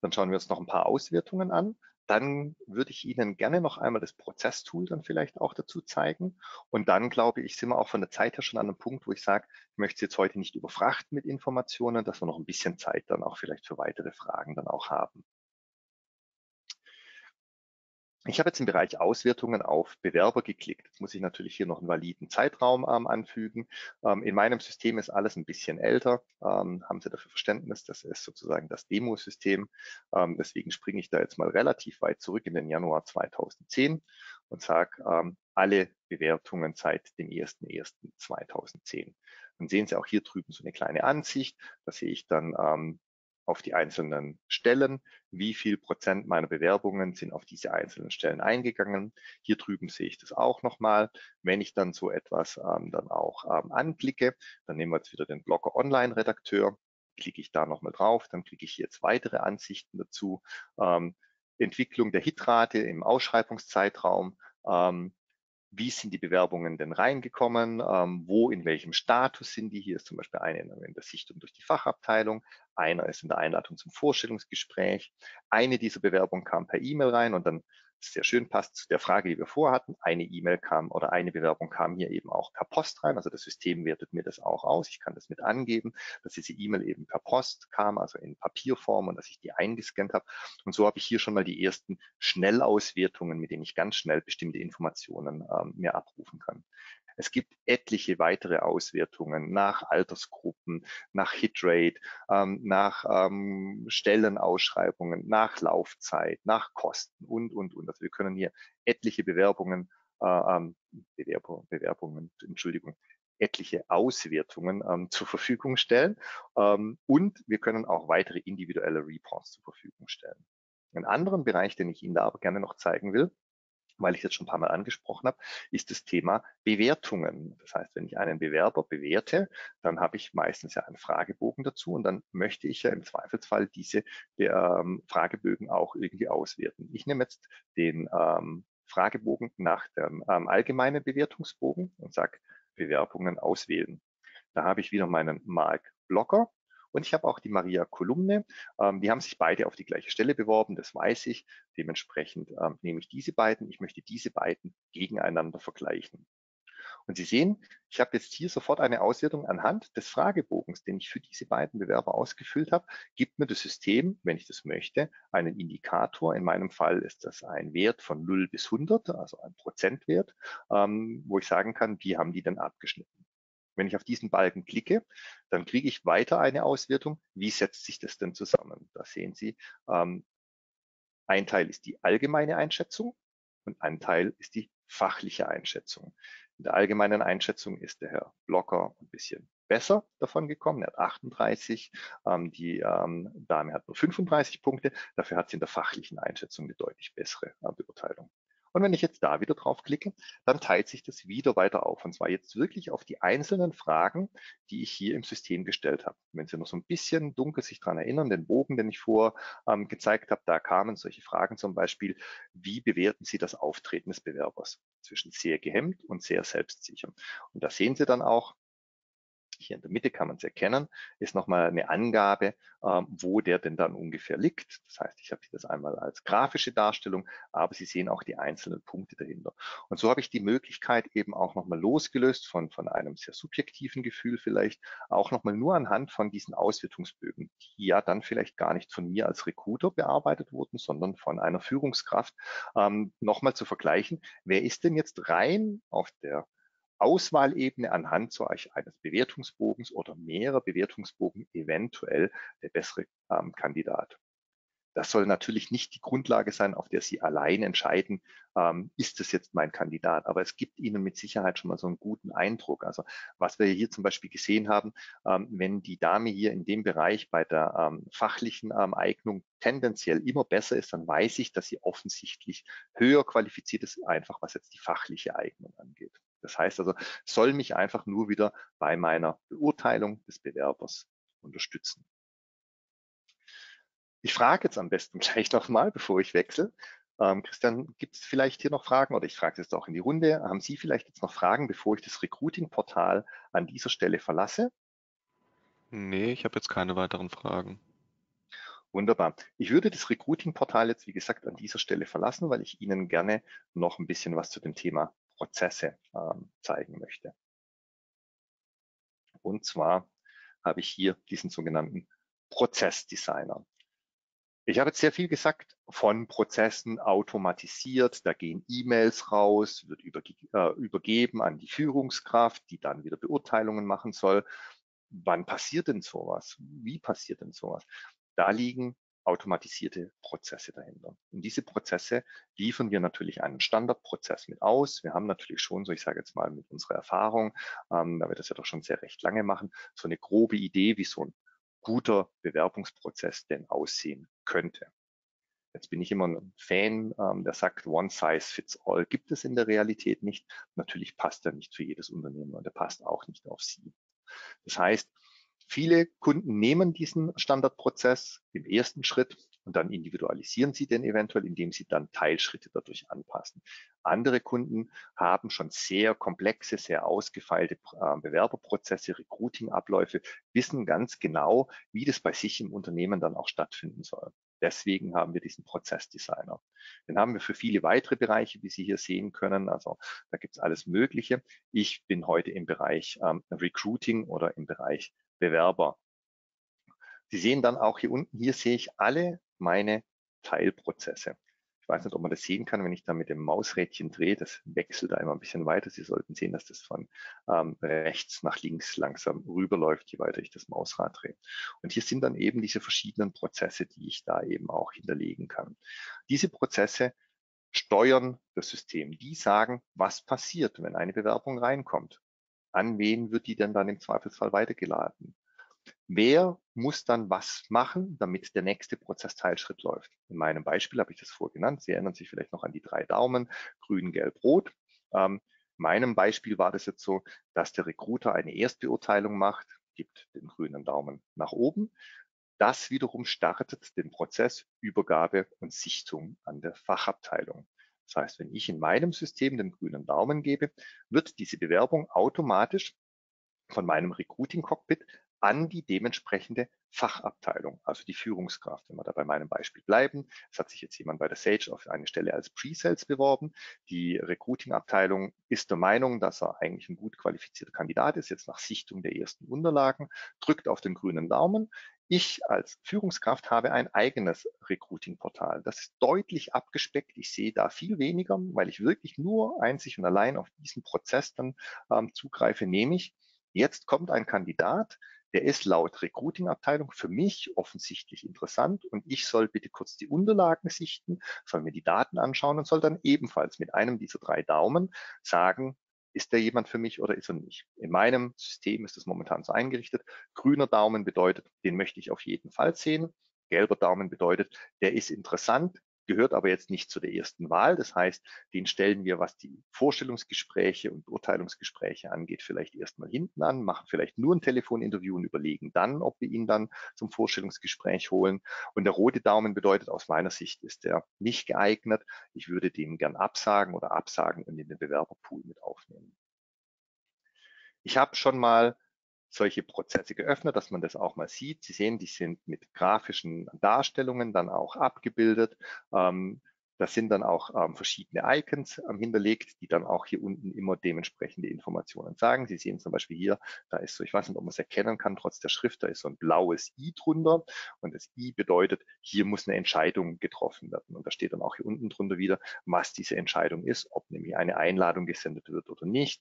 Dann schauen wir uns noch ein paar Auswertungen an. Dann würde ich Ihnen gerne noch einmal das Prozesstool dann vielleicht auch dazu zeigen. Und dann, glaube ich, sind wir auch von der Zeit her schon an einem Punkt, wo ich sage, ich möchte Sie jetzt heute nicht überfrachten mit Informationen, dass wir noch ein bisschen Zeit dann auch vielleicht für weitere Fragen dann auch haben. Ich habe jetzt im Bereich Auswertungen auf Bewerber geklickt. Jetzt muss ich natürlich hier noch einen validen Zeitraum ähm, anfügen. Ähm, in meinem System ist alles ein bisschen älter. Ähm, haben Sie dafür Verständnis? Das ist sozusagen das Demo-System. Ähm, deswegen springe ich da jetzt mal relativ weit zurück in den Januar 2010 und sage ähm, alle Bewertungen seit dem 01.01.2010. Dann sehen Sie auch hier drüben so eine kleine Ansicht. Da sehe ich dann ähm, auf die einzelnen Stellen, wie viel Prozent meiner Bewerbungen sind auf diese einzelnen Stellen eingegangen. Hier drüben sehe ich das auch nochmal. Wenn ich dann so etwas ähm, dann auch ähm, anklicke, dann nehmen wir jetzt wieder den Blogger Online Redakteur, klicke ich da nochmal drauf, dann kriege ich jetzt weitere Ansichten dazu. Ähm, Entwicklung der Hitrate im Ausschreibungszeitraum, ähm, wie sind die Bewerbungen denn reingekommen, ähm, wo, in welchem Status sind die. Hier ist zum Beispiel eine in der Sichtung durch die Fachabteilung, einer ist in der Einladung zum Vorstellungsgespräch. Eine dieser Bewerbungen kam per E-Mail rein und dann sehr schön passt zu der Frage, die wir vorhatten. Eine E-Mail kam oder eine Bewerbung kam hier eben auch per Post rein. Also das System wertet mir das auch aus. Ich kann das mit angeben, dass diese E-Mail eben per Post kam, also in Papierform und dass ich die eingescannt habe. Und so habe ich hier schon mal die ersten Schnellauswertungen, mit denen ich ganz schnell bestimmte Informationen ähm, mir abrufen kann. Es gibt etliche weitere Auswertungen nach Altersgruppen, nach Hitrate, ähm, nach ähm, Stellenausschreibungen, nach Laufzeit, nach Kosten und, und, und. Also wir können hier etliche Bewerbungen, äh, ähm, Bewerbung, Bewerbungen, Entschuldigung, etliche Auswertungen ähm, zur Verfügung stellen. Ähm, und wir können auch weitere individuelle Reports zur Verfügung stellen. Einen anderen Bereich, den ich Ihnen da aber gerne noch zeigen will, weil ich das schon ein paar Mal angesprochen habe, ist das Thema Bewertungen. Das heißt, wenn ich einen Bewerber bewerte, dann habe ich meistens ja einen Fragebogen dazu und dann möchte ich ja im Zweifelsfall diese ähm, Fragebögen auch irgendwie auswerten. Ich nehme jetzt den ähm, Fragebogen nach dem ähm, allgemeinen Bewertungsbogen und sage Bewerbungen auswählen. Da habe ich wieder meinen Mark Blocker und ich habe auch die Maria Kolumne. Ähm, die haben sich beide auf die gleiche Stelle beworben, das weiß ich. Dementsprechend ähm, nehme ich diese beiden. Ich möchte diese beiden gegeneinander vergleichen. Und Sie sehen, ich habe jetzt hier sofort eine Auswertung anhand des Fragebogens, den ich für diese beiden Bewerber ausgefüllt habe, gibt mir das System, wenn ich das möchte, einen Indikator. In meinem Fall ist das ein Wert von 0 bis 100, also ein Prozentwert, ähm, wo ich sagen kann, wie haben die denn abgeschnitten. Wenn ich auf diesen Balken klicke, dann kriege ich weiter eine Auswertung. Wie setzt sich das denn zusammen? Da sehen Sie, ähm, ein Teil ist die allgemeine Einschätzung und ein Teil ist die fachliche Einschätzung. In der allgemeinen Einschätzung ist der Herr Blocker ein bisschen besser davon gekommen. Er hat 38, ähm, die ähm, Dame hat nur 35 Punkte. Dafür hat sie in der fachlichen Einschätzung eine deutlich bessere äh, Beurteilung. Und wenn ich jetzt da wieder drauf klicke, dann teilt sich das wieder weiter auf. Und zwar jetzt wirklich auf die einzelnen Fragen, die ich hier im System gestellt habe. Wenn Sie noch so ein bisschen dunkel sich dran erinnern, den Bogen, den ich vor ähm, gezeigt habe, da kamen solche Fragen zum Beispiel, wie bewerten Sie das Auftreten des Bewerbers zwischen sehr gehemmt und sehr selbstsicher? Und da sehen Sie dann auch, hier in der Mitte kann man es erkennen, ist nochmal eine Angabe, ähm, wo der denn dann ungefähr liegt. Das heißt, ich habe das einmal als grafische Darstellung, aber Sie sehen auch die einzelnen Punkte dahinter. Und so habe ich die Möglichkeit eben auch nochmal losgelöst von, von einem sehr subjektiven Gefühl vielleicht, auch nochmal nur anhand von diesen Auswertungsbögen, die ja dann vielleicht gar nicht von mir als Recruiter bearbeitet wurden, sondern von einer Führungskraft, ähm, nochmal zu vergleichen, wer ist denn jetzt rein auf der Auswahlebene anhand so eines Bewertungsbogens oder mehrerer Bewertungsbogen eventuell der bessere ähm, Kandidat. Das soll natürlich nicht die Grundlage sein, auf der Sie allein entscheiden, ähm, ist es jetzt mein Kandidat. Aber es gibt Ihnen mit Sicherheit schon mal so einen guten Eindruck. Also was wir hier zum Beispiel gesehen haben, ähm, wenn die Dame hier in dem Bereich bei der ähm, fachlichen ähm, Eignung tendenziell immer besser ist, dann weiß ich, dass sie offensichtlich höher qualifiziert ist, einfach was jetzt die fachliche Eignung angeht. Das heißt also, soll mich einfach nur wieder bei meiner Beurteilung des Bewerbers unterstützen. Ich frage jetzt am besten *laughs* gleich nochmal, bevor ich wechsle. Ähm, Christian, gibt es vielleicht hier noch Fragen oder ich frage jetzt auch in die Runde. Haben Sie vielleicht jetzt noch Fragen, bevor ich das Recruiting-Portal an dieser Stelle verlasse? Nee, ich habe jetzt keine weiteren Fragen. Wunderbar. Ich würde das Recruiting-Portal jetzt, wie gesagt, an dieser Stelle verlassen, weil ich Ihnen gerne noch ein bisschen was zu dem Thema Prozesse ähm, zeigen möchte. Und zwar habe ich hier diesen sogenannten Prozessdesigner. Ich habe jetzt sehr viel gesagt von Prozessen automatisiert. Da gehen E-Mails raus, wird überge äh, übergeben an die Führungskraft, die dann wieder Beurteilungen machen soll. Wann passiert denn sowas? Wie passiert denn sowas? Da liegen automatisierte Prozesse dahinter. Und diese Prozesse liefern wir natürlich einen Standardprozess mit aus. Wir haben natürlich schon, so ich sage jetzt mal mit unserer Erfahrung, ähm, da wir das ja doch schon sehr recht lange machen, so eine grobe Idee, wie so ein guter Bewerbungsprozess denn aussehen könnte. Jetzt bin ich immer ein Fan, ähm, der sagt, one size fits all gibt es in der Realität nicht. Natürlich passt er nicht für jedes Unternehmen und er passt auch nicht auf Sie. Das heißt, Viele Kunden nehmen diesen Standardprozess im ersten Schritt und dann individualisieren sie den eventuell, indem sie dann Teilschritte dadurch anpassen. Andere Kunden haben schon sehr komplexe, sehr ausgefeilte äh, Bewerberprozesse, Recruiting-Abläufe, wissen ganz genau, wie das bei sich im Unternehmen dann auch stattfinden soll. Deswegen haben wir diesen Prozessdesigner. Den haben wir für viele weitere Bereiche, wie Sie hier sehen können. Also da gibt es alles Mögliche. Ich bin heute im Bereich ähm, Recruiting oder im Bereich Bewerber. Sie sehen dann auch hier unten, hier sehe ich alle meine Teilprozesse. Ich weiß nicht, ob man das sehen kann, wenn ich da mit dem Mausrädchen drehe. Das wechselt da immer ein bisschen weiter. Sie sollten sehen, dass das von ähm, rechts nach links langsam rüberläuft, je weiter ich das Mausrad drehe. Und hier sind dann eben diese verschiedenen Prozesse, die ich da eben auch hinterlegen kann. Diese Prozesse steuern das System. Die sagen, was passiert, wenn eine Bewerbung reinkommt an wen wird die denn dann im Zweifelsfall weitergeladen? Wer muss dann was machen, damit der nächste Prozessteilschritt läuft? In meinem Beispiel habe ich das vorgenannt. Sie erinnern sich vielleicht noch an die drei Daumen, grün, gelb, rot. Ähm, in meinem Beispiel war das jetzt so, dass der Recruiter eine Erstbeurteilung macht, gibt den grünen Daumen nach oben. Das wiederum startet den Prozess Übergabe und Sichtung an der Fachabteilung. Das heißt, wenn ich in meinem System den grünen Daumen gebe, wird diese Bewerbung automatisch von meinem Recruiting-Cockpit an die dementsprechende Fachabteilung, also die Führungskraft. Wenn wir da bei meinem Beispiel bleiben, es hat sich jetzt jemand bei der Sage auf eine Stelle als Pre-Sales beworben. Die Recruiting-Abteilung ist der Meinung, dass er eigentlich ein gut qualifizierter Kandidat ist, jetzt nach Sichtung der ersten Unterlagen, drückt auf den grünen Daumen. Ich als Führungskraft habe ein eigenes Recruiting-Portal. Das ist deutlich abgespeckt. Ich sehe da viel weniger, weil ich wirklich nur einzig und allein auf diesen Prozess dann ähm, zugreife, nämlich jetzt kommt ein Kandidat, der ist laut Recruiting-Abteilung für mich offensichtlich interessant und ich soll bitte kurz die Unterlagen sichten, soll mir die Daten anschauen und soll dann ebenfalls mit einem dieser drei Daumen sagen, ist der jemand für mich oder ist er nicht? In meinem System ist es momentan so eingerichtet. Grüner Daumen bedeutet, den möchte ich auf jeden Fall sehen. Gelber Daumen bedeutet, der ist interessant, gehört aber jetzt nicht zu der ersten Wahl. Das heißt, den stellen wir, was die Vorstellungsgespräche und Beurteilungsgespräche angeht, vielleicht erstmal hinten an, machen vielleicht nur ein Telefoninterview und überlegen dann, ob wir ihn dann zum Vorstellungsgespräch holen. Und der rote Daumen bedeutet aus meiner Sicht, ist der nicht geeignet. Ich würde den gern absagen oder absagen und in den Bewerberpool mit aufnehmen. Ich habe schon mal solche Prozesse geöffnet, dass man das auch mal sieht. Sie sehen, die sind mit grafischen Darstellungen dann auch abgebildet. Ähm, das sind dann auch ähm, verschiedene Icons ähm, hinterlegt, die dann auch hier unten immer dementsprechende Informationen sagen. Sie sehen zum Beispiel hier, da ist so, ich weiß nicht, ob man es erkennen kann, trotz der Schrift, da ist so ein blaues i drunter. Und das i bedeutet, hier muss eine Entscheidung getroffen werden. Und da steht dann auch hier unten drunter wieder, was diese Entscheidung ist, ob nämlich eine Einladung gesendet wird oder nicht.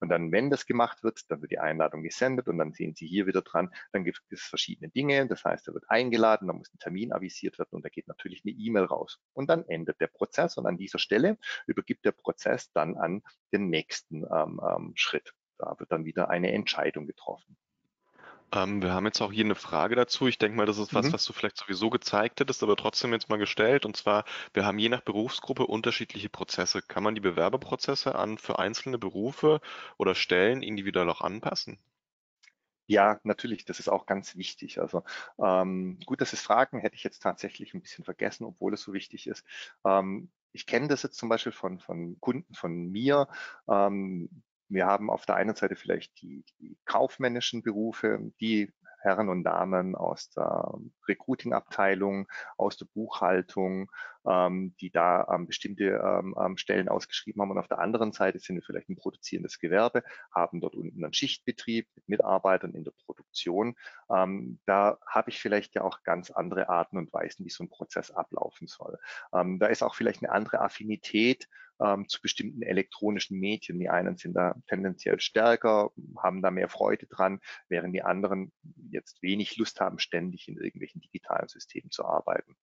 Und dann, wenn das gemacht wird, dann wird die Einladung gesendet und dann sehen Sie hier wieder dran, dann gibt es verschiedene Dinge. Das heißt, da wird eingeladen, da muss ein Termin avisiert werden und da geht natürlich eine E-Mail raus. Und dann endet der Prozess und an dieser Stelle übergibt der Prozess dann an den nächsten ähm, ähm, Schritt. Da wird dann wieder eine Entscheidung getroffen. Ähm, wir haben jetzt auch hier eine Frage dazu. Ich denke mal, das ist was, mhm. was du vielleicht sowieso gezeigt hättest, aber trotzdem jetzt mal gestellt. Und zwar, wir haben je nach Berufsgruppe unterschiedliche Prozesse. Kann man die Bewerberprozesse an für einzelne Berufe oder Stellen individuell auch anpassen? Ja, natürlich, das ist auch ganz wichtig. Also ähm, gut, dass es fragen, hätte ich jetzt tatsächlich ein bisschen vergessen, obwohl es so wichtig ist. Ähm, ich kenne das jetzt zum Beispiel von, von Kunden von mir. Ähm, wir haben auf der einen Seite vielleicht die, die kaufmännischen Berufe, die Herren und Damen aus der Recruiting-Abteilung, aus der Buchhaltung, ähm, die da ähm, bestimmte ähm, ähm, Stellen ausgeschrieben haben. Und auf der anderen Seite sind wir vielleicht ein produzierendes Gewerbe, haben dort unten einen Schichtbetrieb mit Mitarbeitern in der Produktion. Ähm, da habe ich vielleicht ja auch ganz andere Arten und Weisen, wie so ein Prozess ablaufen soll. Ähm, da ist auch vielleicht eine andere Affinität ähm, zu bestimmten elektronischen Medien. Die einen sind da tendenziell stärker, haben da mehr Freude dran, während die anderen jetzt wenig Lust haben, ständig in irgendwelchen digitalen Systemen zu arbeiten.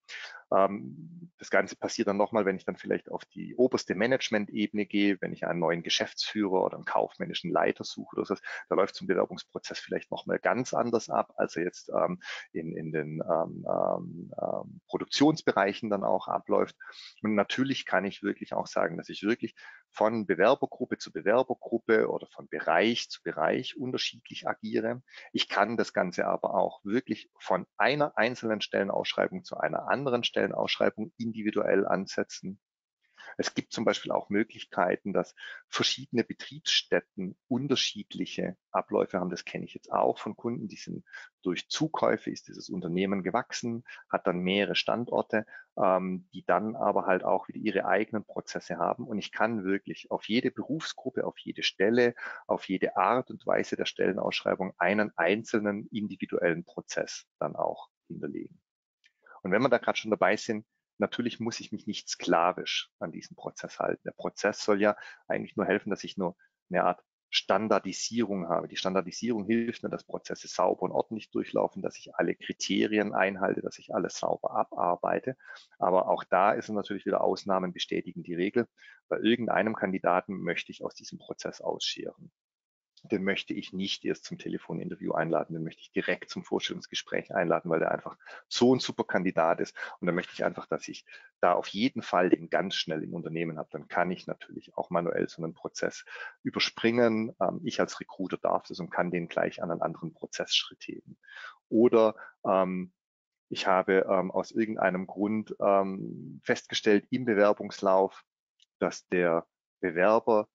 Ähm, das Ganze passiert dann nochmal, wenn ich dann vielleicht auf die oberste Management-Ebene gehe, wenn ich einen neuen Geschäftsführer oder einen kaufmännischen Leiter suche oder so. Da läuft zum Bewerbungsprozess vielleicht nochmal ganz anders ab, als er jetzt ähm, in, in den ähm, ähm, ähm, Produktionsbereichen dann auch abläuft. Und natürlich kann ich wirklich auch sagen, dass ich wirklich von Bewerbergruppe zu Bewerbergruppe oder von Bereich zu Bereich unterschiedlich agiere. Ich kann das Ganze aber auch wirklich von einer einzelnen Stellenausschreibung zu einer anderen Stellenausschreibung individuell ansetzen. Es gibt zum Beispiel auch Möglichkeiten, dass verschiedene Betriebsstätten unterschiedliche Abläufe haben. Das kenne ich jetzt auch von Kunden, die sind durch Zukäufe ist dieses Unternehmen gewachsen, hat dann mehrere Standorte, ähm, die dann aber halt auch wieder ihre eigenen Prozesse haben. Und ich kann wirklich auf jede Berufsgruppe, auf jede Stelle, auf jede Art und Weise der Stellenausschreibung einen einzelnen individuellen Prozess dann auch hinterlegen. Und wenn wir da gerade schon dabei sind, natürlich muss ich mich nicht sklavisch an diesen Prozess halten. Der Prozess soll ja eigentlich nur helfen, dass ich nur eine Art Standardisierung habe. Die Standardisierung hilft mir, dass Prozesse sauber und ordentlich durchlaufen, dass ich alle Kriterien einhalte, dass ich alles sauber abarbeite. Aber auch da ist es natürlich wieder Ausnahmen bestätigen die Regel. Bei irgendeinem Kandidaten möchte ich aus diesem Prozess ausscheren den möchte ich nicht erst zum Telefoninterview einladen, den möchte ich direkt zum Vorstellungsgespräch einladen, weil der einfach so ein super Kandidat ist. Und dann möchte ich einfach, dass ich da auf jeden Fall den ganz schnell im Unternehmen habe. Dann kann ich natürlich auch manuell so einen Prozess überspringen. Ähm, ich als Recruiter darf das und kann den gleich an einen anderen Prozessschritt heben. Oder ähm, ich habe ähm, aus irgendeinem Grund ähm, festgestellt im Bewerbungslauf, dass der Bewerber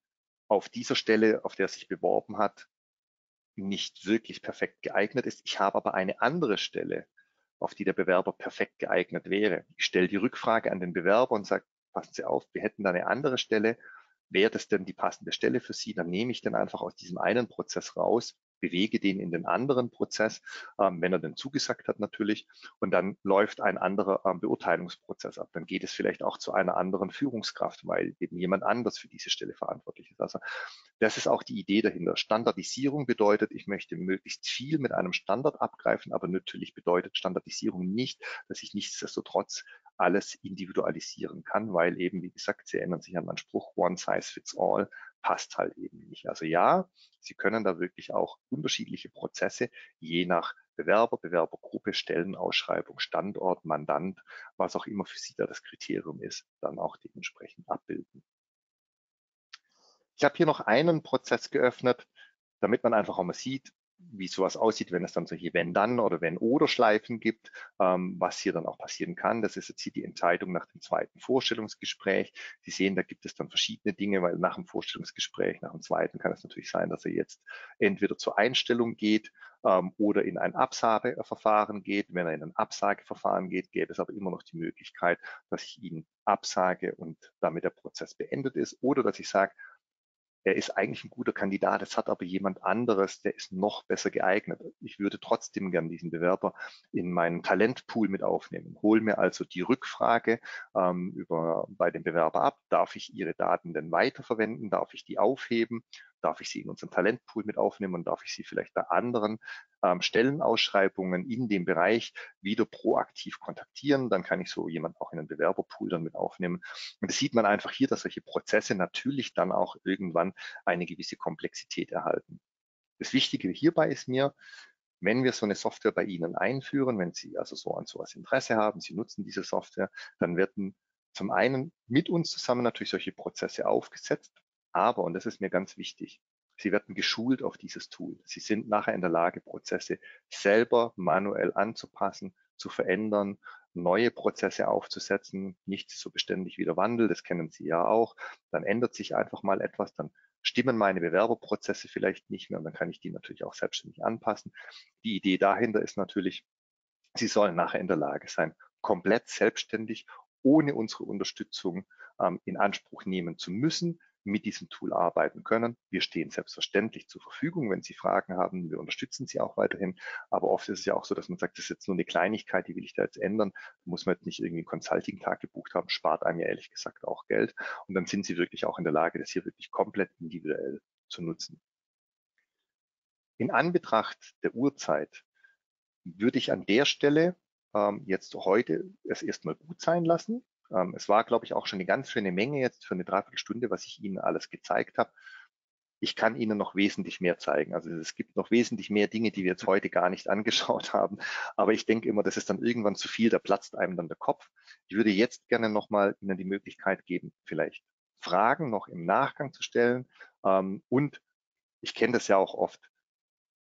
auf dieser Stelle, auf der er sich beworben hat, nicht wirklich perfekt geeignet ist. Ich habe aber eine andere Stelle, auf die der Bewerber perfekt geeignet wäre. Ich stelle die Rückfrage an den Bewerber und sage, passen Sie auf, wir hätten da eine andere Stelle. Wäre das denn die passende Stelle für Sie? Dann nehme ich dann einfach aus diesem einen Prozess raus bewege den in den anderen Prozess, ähm, wenn er denn zugesagt hat natürlich. Und dann läuft ein anderer ähm, Beurteilungsprozess ab. Dann geht es vielleicht auch zu einer anderen Führungskraft, weil eben jemand anders für diese Stelle verantwortlich ist. Also das ist auch die Idee dahinter. Standardisierung bedeutet, ich möchte möglichst viel mit einem Standard abgreifen, aber natürlich bedeutet Standardisierung nicht, dass ich nichtsdestotrotz alles individualisieren kann, weil eben, wie gesagt, Sie erinnern sich an meinen Spruch, one size fits all passt halt eben nicht. Also ja, Sie können da wirklich auch unterschiedliche Prozesse je nach Bewerber, Bewerbergruppe, Stellenausschreibung, Standort, Mandant, was auch immer für Sie da das Kriterium ist, dann auch dementsprechend abbilden. Ich habe hier noch einen Prozess geöffnet, damit man einfach auch mal sieht, wie sowas aussieht, wenn es dann solche Wenn-Dann- oder Wenn-Oder-Schleifen gibt, ähm, was hier dann auch passieren kann. Das ist jetzt hier die Entscheidung nach dem zweiten Vorstellungsgespräch. Sie sehen, da gibt es dann verschiedene Dinge, weil nach dem Vorstellungsgespräch, nach dem zweiten kann es natürlich sein, dass er jetzt entweder zur Einstellung geht ähm, oder in ein Absageverfahren geht. Wenn er in ein Absageverfahren geht, gäbe es aber immer noch die Möglichkeit, dass ich ihn absage und damit der Prozess beendet ist oder dass ich sage, er ist eigentlich ein guter Kandidat, es hat aber jemand anderes, der ist noch besser geeignet. Ich würde trotzdem gern diesen Bewerber in meinen Talentpool mit aufnehmen. Hol mir also die Rückfrage ähm, über, bei dem Bewerber ab, darf ich Ihre Daten denn weiterverwenden, darf ich die aufheben, darf ich sie in unseren Talentpool mit aufnehmen und darf ich sie vielleicht bei anderen ähm, Stellenausschreibungen in dem Bereich wieder proaktiv kontaktieren. Dann kann ich so jemand auch in einen Bewerberpool dann mit aufnehmen. Und das sieht man einfach hier, dass solche Prozesse natürlich dann auch irgendwann eine gewisse Komplexität erhalten. Das Wichtige hierbei ist mir, wenn wir so eine Software bei Ihnen einführen, wenn Sie also so an sowas Interesse haben, Sie nutzen diese Software, dann werden zum einen mit uns zusammen natürlich solche Prozesse aufgesetzt, aber, und das ist mir ganz wichtig, Sie werden geschult auf dieses Tool. Sie sind nachher in der Lage, Prozesse selber manuell anzupassen, zu verändern, neue Prozesse aufzusetzen. Nichts ist so beständig wie der Wandel, das kennen Sie ja auch. Dann ändert sich einfach mal etwas, dann stimmen meine Bewerberprozesse vielleicht nicht mehr und dann kann ich die natürlich auch selbstständig anpassen. Die Idee dahinter ist natürlich, Sie sollen nachher in der Lage sein, komplett selbstständig ohne unsere Unterstützung ähm, in Anspruch nehmen zu müssen, mit diesem Tool arbeiten können. Wir stehen selbstverständlich zur Verfügung, wenn Sie Fragen haben. Wir unterstützen Sie auch weiterhin. Aber oft ist es ja auch so, dass man sagt, das ist jetzt nur eine Kleinigkeit, die will ich da jetzt ändern. Da muss man jetzt nicht irgendwie einen Consulting-Tag gebucht haben, spart einem ja ehrlich gesagt auch Geld. Und dann sind Sie wirklich auch in der Lage, das hier wirklich komplett individuell zu nutzen. In Anbetracht der Uhrzeit würde ich an der Stelle ähm, jetzt heute es erstmal gut sein lassen. Ähm, es war, glaube ich, auch schon eine ganz schöne Menge jetzt für eine Dreiviertelstunde, was ich Ihnen alles gezeigt habe. Ich kann Ihnen noch wesentlich mehr zeigen. Also es gibt noch wesentlich mehr Dinge, die wir jetzt heute gar nicht *laughs* angeschaut haben. Aber ich denke immer, das ist dann irgendwann zu viel, da platzt einem dann der Kopf. Ich würde jetzt gerne nochmal Ihnen die Möglichkeit geben, vielleicht Fragen noch im Nachgang zu stellen. Ähm, und ich kenne das ja auch oft.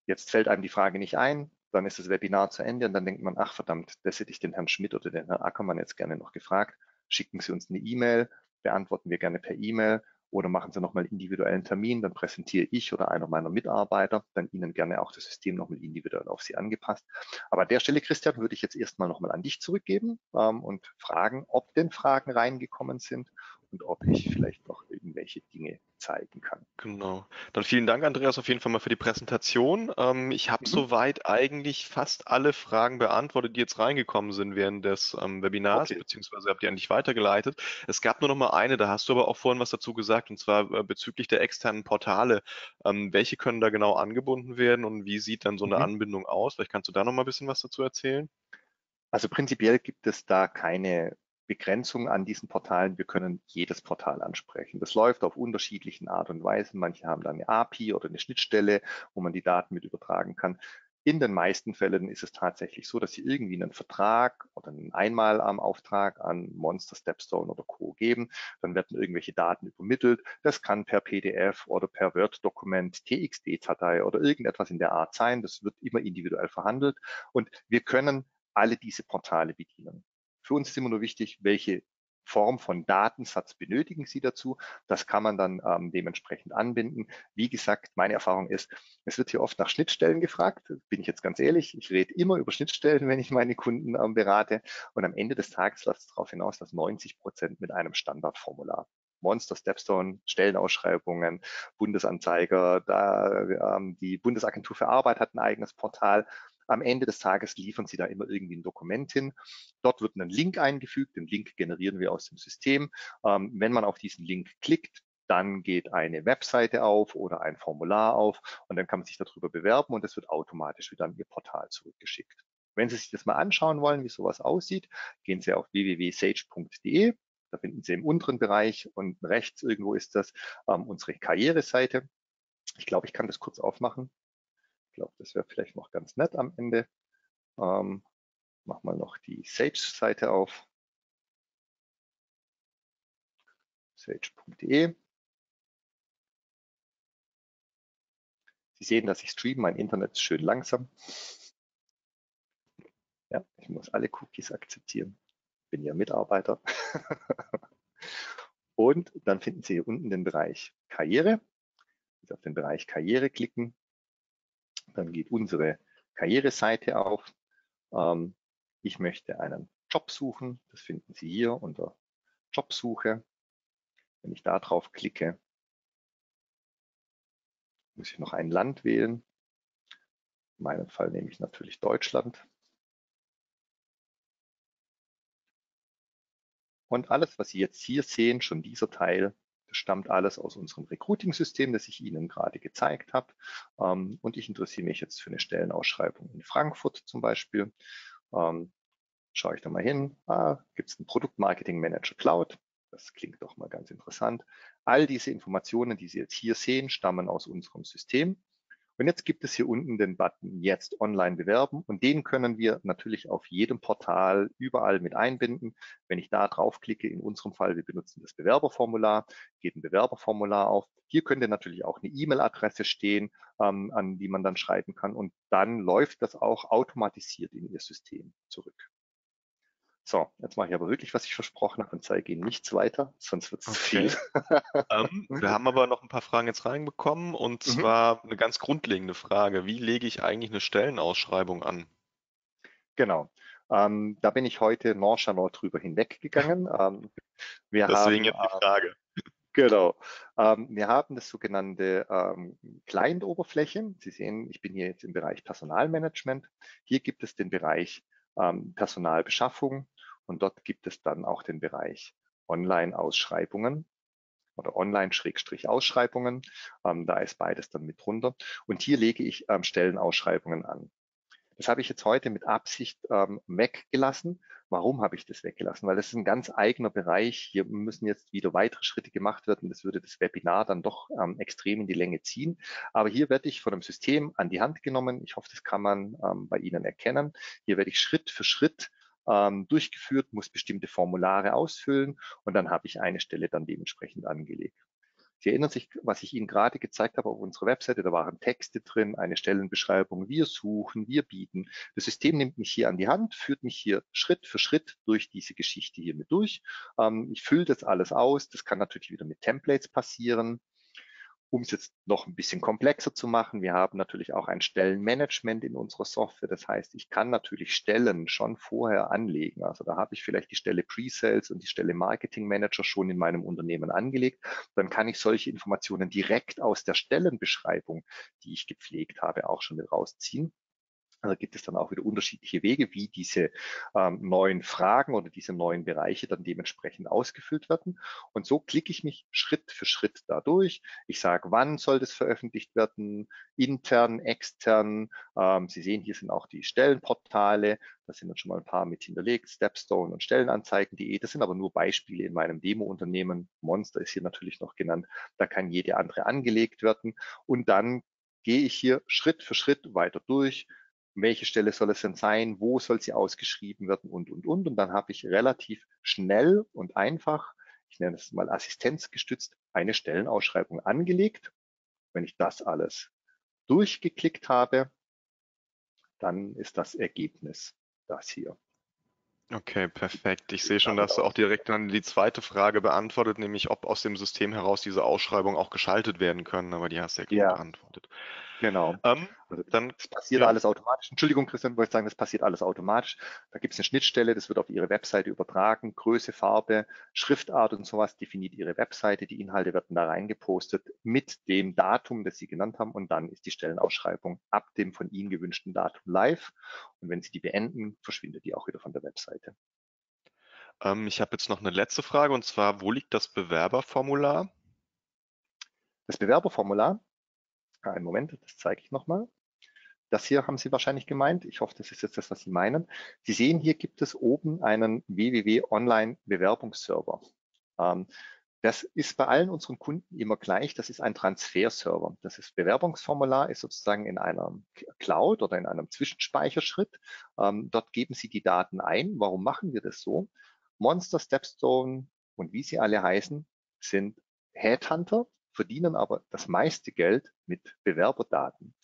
Jetzt fällt einem die Frage nicht ein, dann ist das Webinar zu Ende und dann denkt man, ach verdammt, das hätte ich den Herrn Schmidt oder den Herrn Ackermann jetzt gerne noch gefragt. Schicken Sie uns eine E-Mail, beantworten wir gerne per E-Mail oder machen Sie nochmal individuellen Termin, dann präsentiere ich oder einer meiner Mitarbeiter dann Ihnen gerne auch das System nochmal individuell auf Sie angepasst. Aber an der Stelle, Christian, würde ich jetzt erstmal nochmal an dich zurückgeben ähm, und fragen, ob denn Fragen reingekommen sind und ob ich vielleicht noch irgendwelche Dinge zeigen kann. Genau. Dann vielen Dank, Andreas, auf jeden Fall mal für die Präsentation. Ähm, ich habe mhm. soweit eigentlich fast alle Fragen beantwortet, die jetzt reingekommen sind während des ähm, Webinars, okay. beziehungsweise habt ihr eigentlich weitergeleitet. Es gab nur noch mal eine, da hast du aber auch vorhin was dazu gesagt, und zwar äh, bezüglich der externen Portale. Ähm, welche können da genau angebunden werden und wie sieht dann so eine mhm. Anbindung aus? Vielleicht kannst du da noch mal ein bisschen was dazu erzählen? Also prinzipiell gibt es da keine Begrenzung an diesen Portalen. Wir können jedes Portal ansprechen. Das läuft auf unterschiedlichen Art und Weisen. Manche haben da eine API oder eine Schnittstelle, wo man die Daten mit übertragen kann. In den meisten Fällen ist es tatsächlich so, dass Sie irgendwie einen Vertrag oder einen Einmalauftrag an Monster, Stepstone oder Co. geben. Dann werden irgendwelche Daten übermittelt. Das kann per PDF oder per Word-Dokument, TXT-Datei oder irgendetwas in der Art sein. Das wird immer individuell verhandelt. Und wir können alle diese Portale bedienen. Für uns ist immer nur wichtig, welche Form von Datensatz benötigen Sie dazu. Das kann man dann ähm, dementsprechend anbinden. Wie gesagt, meine Erfahrung ist, es wird hier oft nach Schnittstellen gefragt. Bin ich jetzt ganz ehrlich, ich rede immer über Schnittstellen, wenn ich meine Kunden ähm, berate. Und am Ende des Tages läuft es darauf hinaus, dass 90 Prozent mit einem Standardformular Monster, Stepstone, Stellenausschreibungen, Bundesanzeiger, da, ähm, die Bundesagentur für Arbeit hat ein eigenes Portal. Am Ende des Tages liefern Sie da immer irgendwie ein Dokument hin. Dort wird ein Link eingefügt. Den Link generieren wir aus dem System. Ähm, wenn man auf diesen Link klickt, dann geht eine Webseite auf oder ein Formular auf und dann kann man sich darüber bewerben und es wird automatisch wieder an Ihr Portal zurückgeschickt. Wenn Sie sich das mal anschauen wollen, wie sowas aussieht, gehen Sie auf www.sage.de. Da finden Sie im unteren Bereich und rechts irgendwo ist das ähm, unsere Karriereseite. Ich glaube, ich kann das kurz aufmachen. Glaube, das wäre vielleicht noch ganz nett am Ende. Ähm, mach mal noch die Sage-Seite auf. sage.de. Sie sehen, dass ich streame, mein Internet ist schön langsam. Ja, ich muss alle Cookies akzeptieren. Bin ja Mitarbeiter. *laughs* Und dann finden Sie hier unten den Bereich Karriere. Auf den Bereich Karriere klicken. Dann geht unsere Karriereseite auf. Ähm, ich möchte einen Job suchen. Das finden Sie hier unter Jobsuche. Wenn ich da drauf klicke, muss ich noch ein Land wählen. In meinem Fall nehme ich natürlich Deutschland. Und alles, was Sie jetzt hier sehen, schon dieser Teil, stammt alles aus unserem Recruiting-System, das ich Ihnen gerade gezeigt habe. Ähm, und ich interessiere mich jetzt für eine Stellenausschreibung in Frankfurt zum Beispiel. Ähm, schaue ich da mal hin. Ah, Gibt es einen Produktmarketing Manager Cloud? Das klingt doch mal ganz interessant. All diese Informationen, die Sie jetzt hier sehen, stammen aus unserem System. Und jetzt gibt es hier unten den Button Jetzt online bewerben und den können wir natürlich auf jedem Portal überall mit einbinden. Wenn ich da draufklicke, in unserem Fall, wir benutzen das Bewerberformular, geht ein Bewerberformular auf. Hier könnte natürlich auch eine E-Mail-Adresse stehen, ähm, an die man dann schreiben kann und dann läuft das auch automatisiert in Ihr System zurück. So, jetzt mache ich aber wirklich, was ich versprochen habe und zeige Ihnen nichts weiter, sonst wird es okay. zu viel. ähm, haben aber noch ein paar Fragen jetzt reinbekommen und mhm. zwar eine ganz grundlegende Frage. Wie lege ich eigentlich eine Stellenausschreibung an? Genau. Ähm, da bin ich heute nonchalant drüber hinweggegangen. *laughs* Ähm, wir Deswegen haben, jetzt die Frage. Genau. Ähm, wir haben das sogenannte ähm, Client-Oberfläche. Sie sehen, ich bin hier jetzt im Bereich Personalmanagement. Hier gibt es den Bereich ähm, Personalbeschaffung und dort gibt es dann auch den Bereich Online-Ausschreibungen oder Online-Ausschreibungen. Ähm, da ist beides dann mit drunter. Und hier lege ich ähm, Stellenausschreibungen an. Das habe ich jetzt heute mit Absicht ähm, weggelassen. Warum habe ich das weggelassen? Weil das ist ein ganz eigener Bereich. Hier müssen jetzt wieder weitere Schritte gemacht werden. Das würde das Webinar dann doch ähm, extrem in die Länge ziehen. Aber hier werde ich von dem System an die Hand genommen. Ich hoffe, das kann man ähm, bei Ihnen erkennen. Hier werde ich Schritt für Schritt ähm, durchgeführt, muss bestimmte Formulare ausfüllen und dann habe ich eine Stelle dann dementsprechend angelegt. Sie erinnern sich, was ich Ihnen gerade gezeigt habe auf unserer Webseite, da waren Texte drin, eine Stellenbeschreibung, wir suchen, wir bieten. Das System nimmt mich hier an die Hand, führt mich hier Schritt für Schritt durch diese Geschichte hier mit durch. Ähm, ich fülle das alles aus, das kann natürlich wieder mit Templates passieren um es jetzt noch ein bisschen komplexer zu machen, wir haben natürlich auch ein Stellenmanagement in unserer Software. Das heißt, ich kann natürlich Stellen schon vorher anlegen. Also da habe ich vielleicht die Stelle Pre-Sales und die Stelle Marketing Manager schon in meinem Unternehmen angelegt. Dann kann ich solche Informationen direkt aus der Stellenbeschreibung, die ich gepflegt habe, auch schon mit rausziehen. Also gibt es dann auch wieder unterschiedliche Wege, wie diese ähm, neuen Fragen oder diese neuen Bereiche dann dementsprechend ausgefüllt werden. Und so klicke ich mich Schritt für Schritt dadurch. Ich sage, wann soll das veröffentlicht werden, intern, extern. Ähm, Sie sehen, hier sind auch die Stellenportale. Da sind dann schon mal ein paar mit hinterlegt, Stepstone und Stellenanzeigen.de. Das sind aber nur Beispiele in meinem Demo-Unternehmen. Monster ist hier natürlich noch genannt. Da kann jede andere angelegt werden. Und dann gehe ich hier Schritt für Schritt weiter durch welche Stelle soll es denn sein, wo soll sie ausgeschrieben werden und, und, und. Und dann habe ich relativ schnell und einfach, ich nenne es mal assistenzgestützt, eine Stellenausschreibung angelegt. Wenn ich das alles durchgeklickt habe, dann ist das Ergebnis das hier. Okay, perfekt. Ich sehe schon, dass du auch direkt dann die zweite Frage beantwortet, nämlich ob aus dem System heraus diese Ausschreibungen auch geschaltet werden können, aber die hast du ja, ja. beantwortet. Genau. Ähm, also dann das passiert ja. alles automatisch. Entschuldigung, Christian, wollte ich sagen, das passiert alles automatisch. Da gibt es eine Schnittstelle, das wird auf Ihre Webseite übertragen. Größe, Farbe, Schriftart und sowas definiert Ihre Webseite. Die Inhalte werden da reingepostet mit dem Datum, das Sie genannt haben. Und dann ist die Stellenausschreibung ab dem von Ihnen gewünschten Datum live. Und wenn Sie die beenden, verschwindet die auch wieder von der Webseite. Ähm, ich habe jetzt noch eine letzte Frage und zwar, wo liegt das Bewerberformular? Das Bewerberformular einen Moment, das zeige ich nochmal. Das hier haben Sie wahrscheinlich gemeint. Ich hoffe, das ist jetzt das, was Sie meinen. Sie sehen, hier gibt es oben einen www-Online-Bewerbungsserver. Ähm, Das ist bei allen unseren Kunden immer gleich. Das ist ein Transferserver. Das ist Bewerbungsformular, ist sozusagen in einer Cloud oder in einem Zwischenspeicherschritt. Ähm, dort geben Sie die Daten ein. Warum machen wir das so? Monster, Stepstone und wie sie alle heißen, sind Headhunter, verdienen aber das meiste Geld mit Bewerberdaten.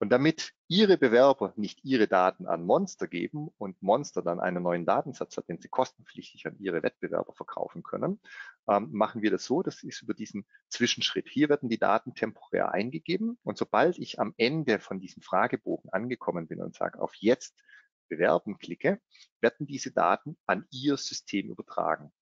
Und damit Ihre Bewerber nicht Ihre Daten an Monster geben und Monster dann einen neuen Datensatz hat, den sie kostenpflichtig an Ihre Wettbewerber verkaufen können, ähm, machen wir das so, das ist über diesen Zwischenschritt. Hier werden die Daten temporär eingegeben und sobald ich am Ende von diesem Fragebogen angekommen bin und sage, auf jetzt bewerben klicke, werden diese Daten an Ihr System übertragen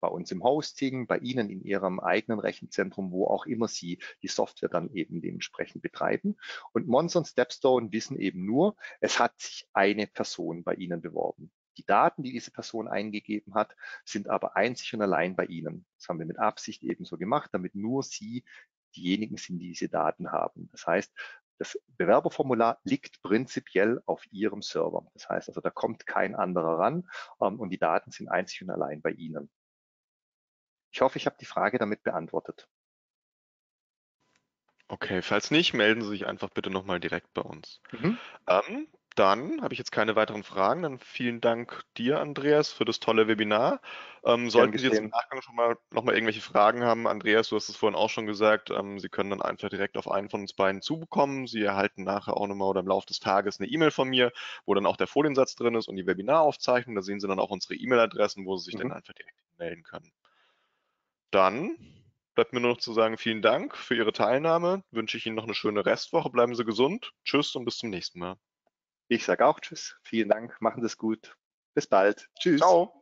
bei uns im Hosting, bei Ihnen in Ihrem eigenen Rechenzentrum, wo auch immer Sie die Software dann eben dementsprechend betreiben. Und Monson Stepstone wissen eben nur, es hat sich eine Person bei Ihnen beworben. Die Daten, die diese Person eingegeben hat, sind aber einzig und allein bei Ihnen. Das haben wir mit Absicht ebenso gemacht, damit nur Sie diejenigen sind, die diese Daten haben. Das heißt, das Bewerberformular liegt prinzipiell auf Ihrem Server. Das heißt also, da kommt kein anderer ran ähm, und die Daten sind einzig und allein bei Ihnen. Ich hoffe, ich habe die Frage damit beantwortet. Okay, falls nicht, melden Sie sich einfach bitte nochmal direkt bei uns. Mhm. Ähm, dann habe ich jetzt keine weiteren Fragen. Dann vielen Dank dir, Andreas, für das tolle Webinar. Ähm, sollten Sie jetzt im Nachgang schon mal nochmal irgendwelche Fragen haben, Andreas, du hast es vorhin auch schon gesagt, ähm, Sie können dann einfach direkt auf einen von uns beiden zubekommen. Sie erhalten nachher auch nochmal oder im Laufe des Tages eine E-Mail von mir, wo dann auch der Foliensatz drin ist und die Webinaraufzeichnung. Da sehen Sie dann auch unsere E-Mail-Adressen, wo Sie sich mhm. dann einfach direkt melden können. Dann bleibt mir nur noch zu sagen, vielen Dank für Ihre Teilnahme. Wünsche ich Ihnen noch eine schöne Restwoche. Bleiben Sie gesund. Tschüss und bis zum nächsten Mal. Ich sage auch Tschüss. Vielen Dank. Machen Sie es gut. Bis bald. Tschüss. Ciao.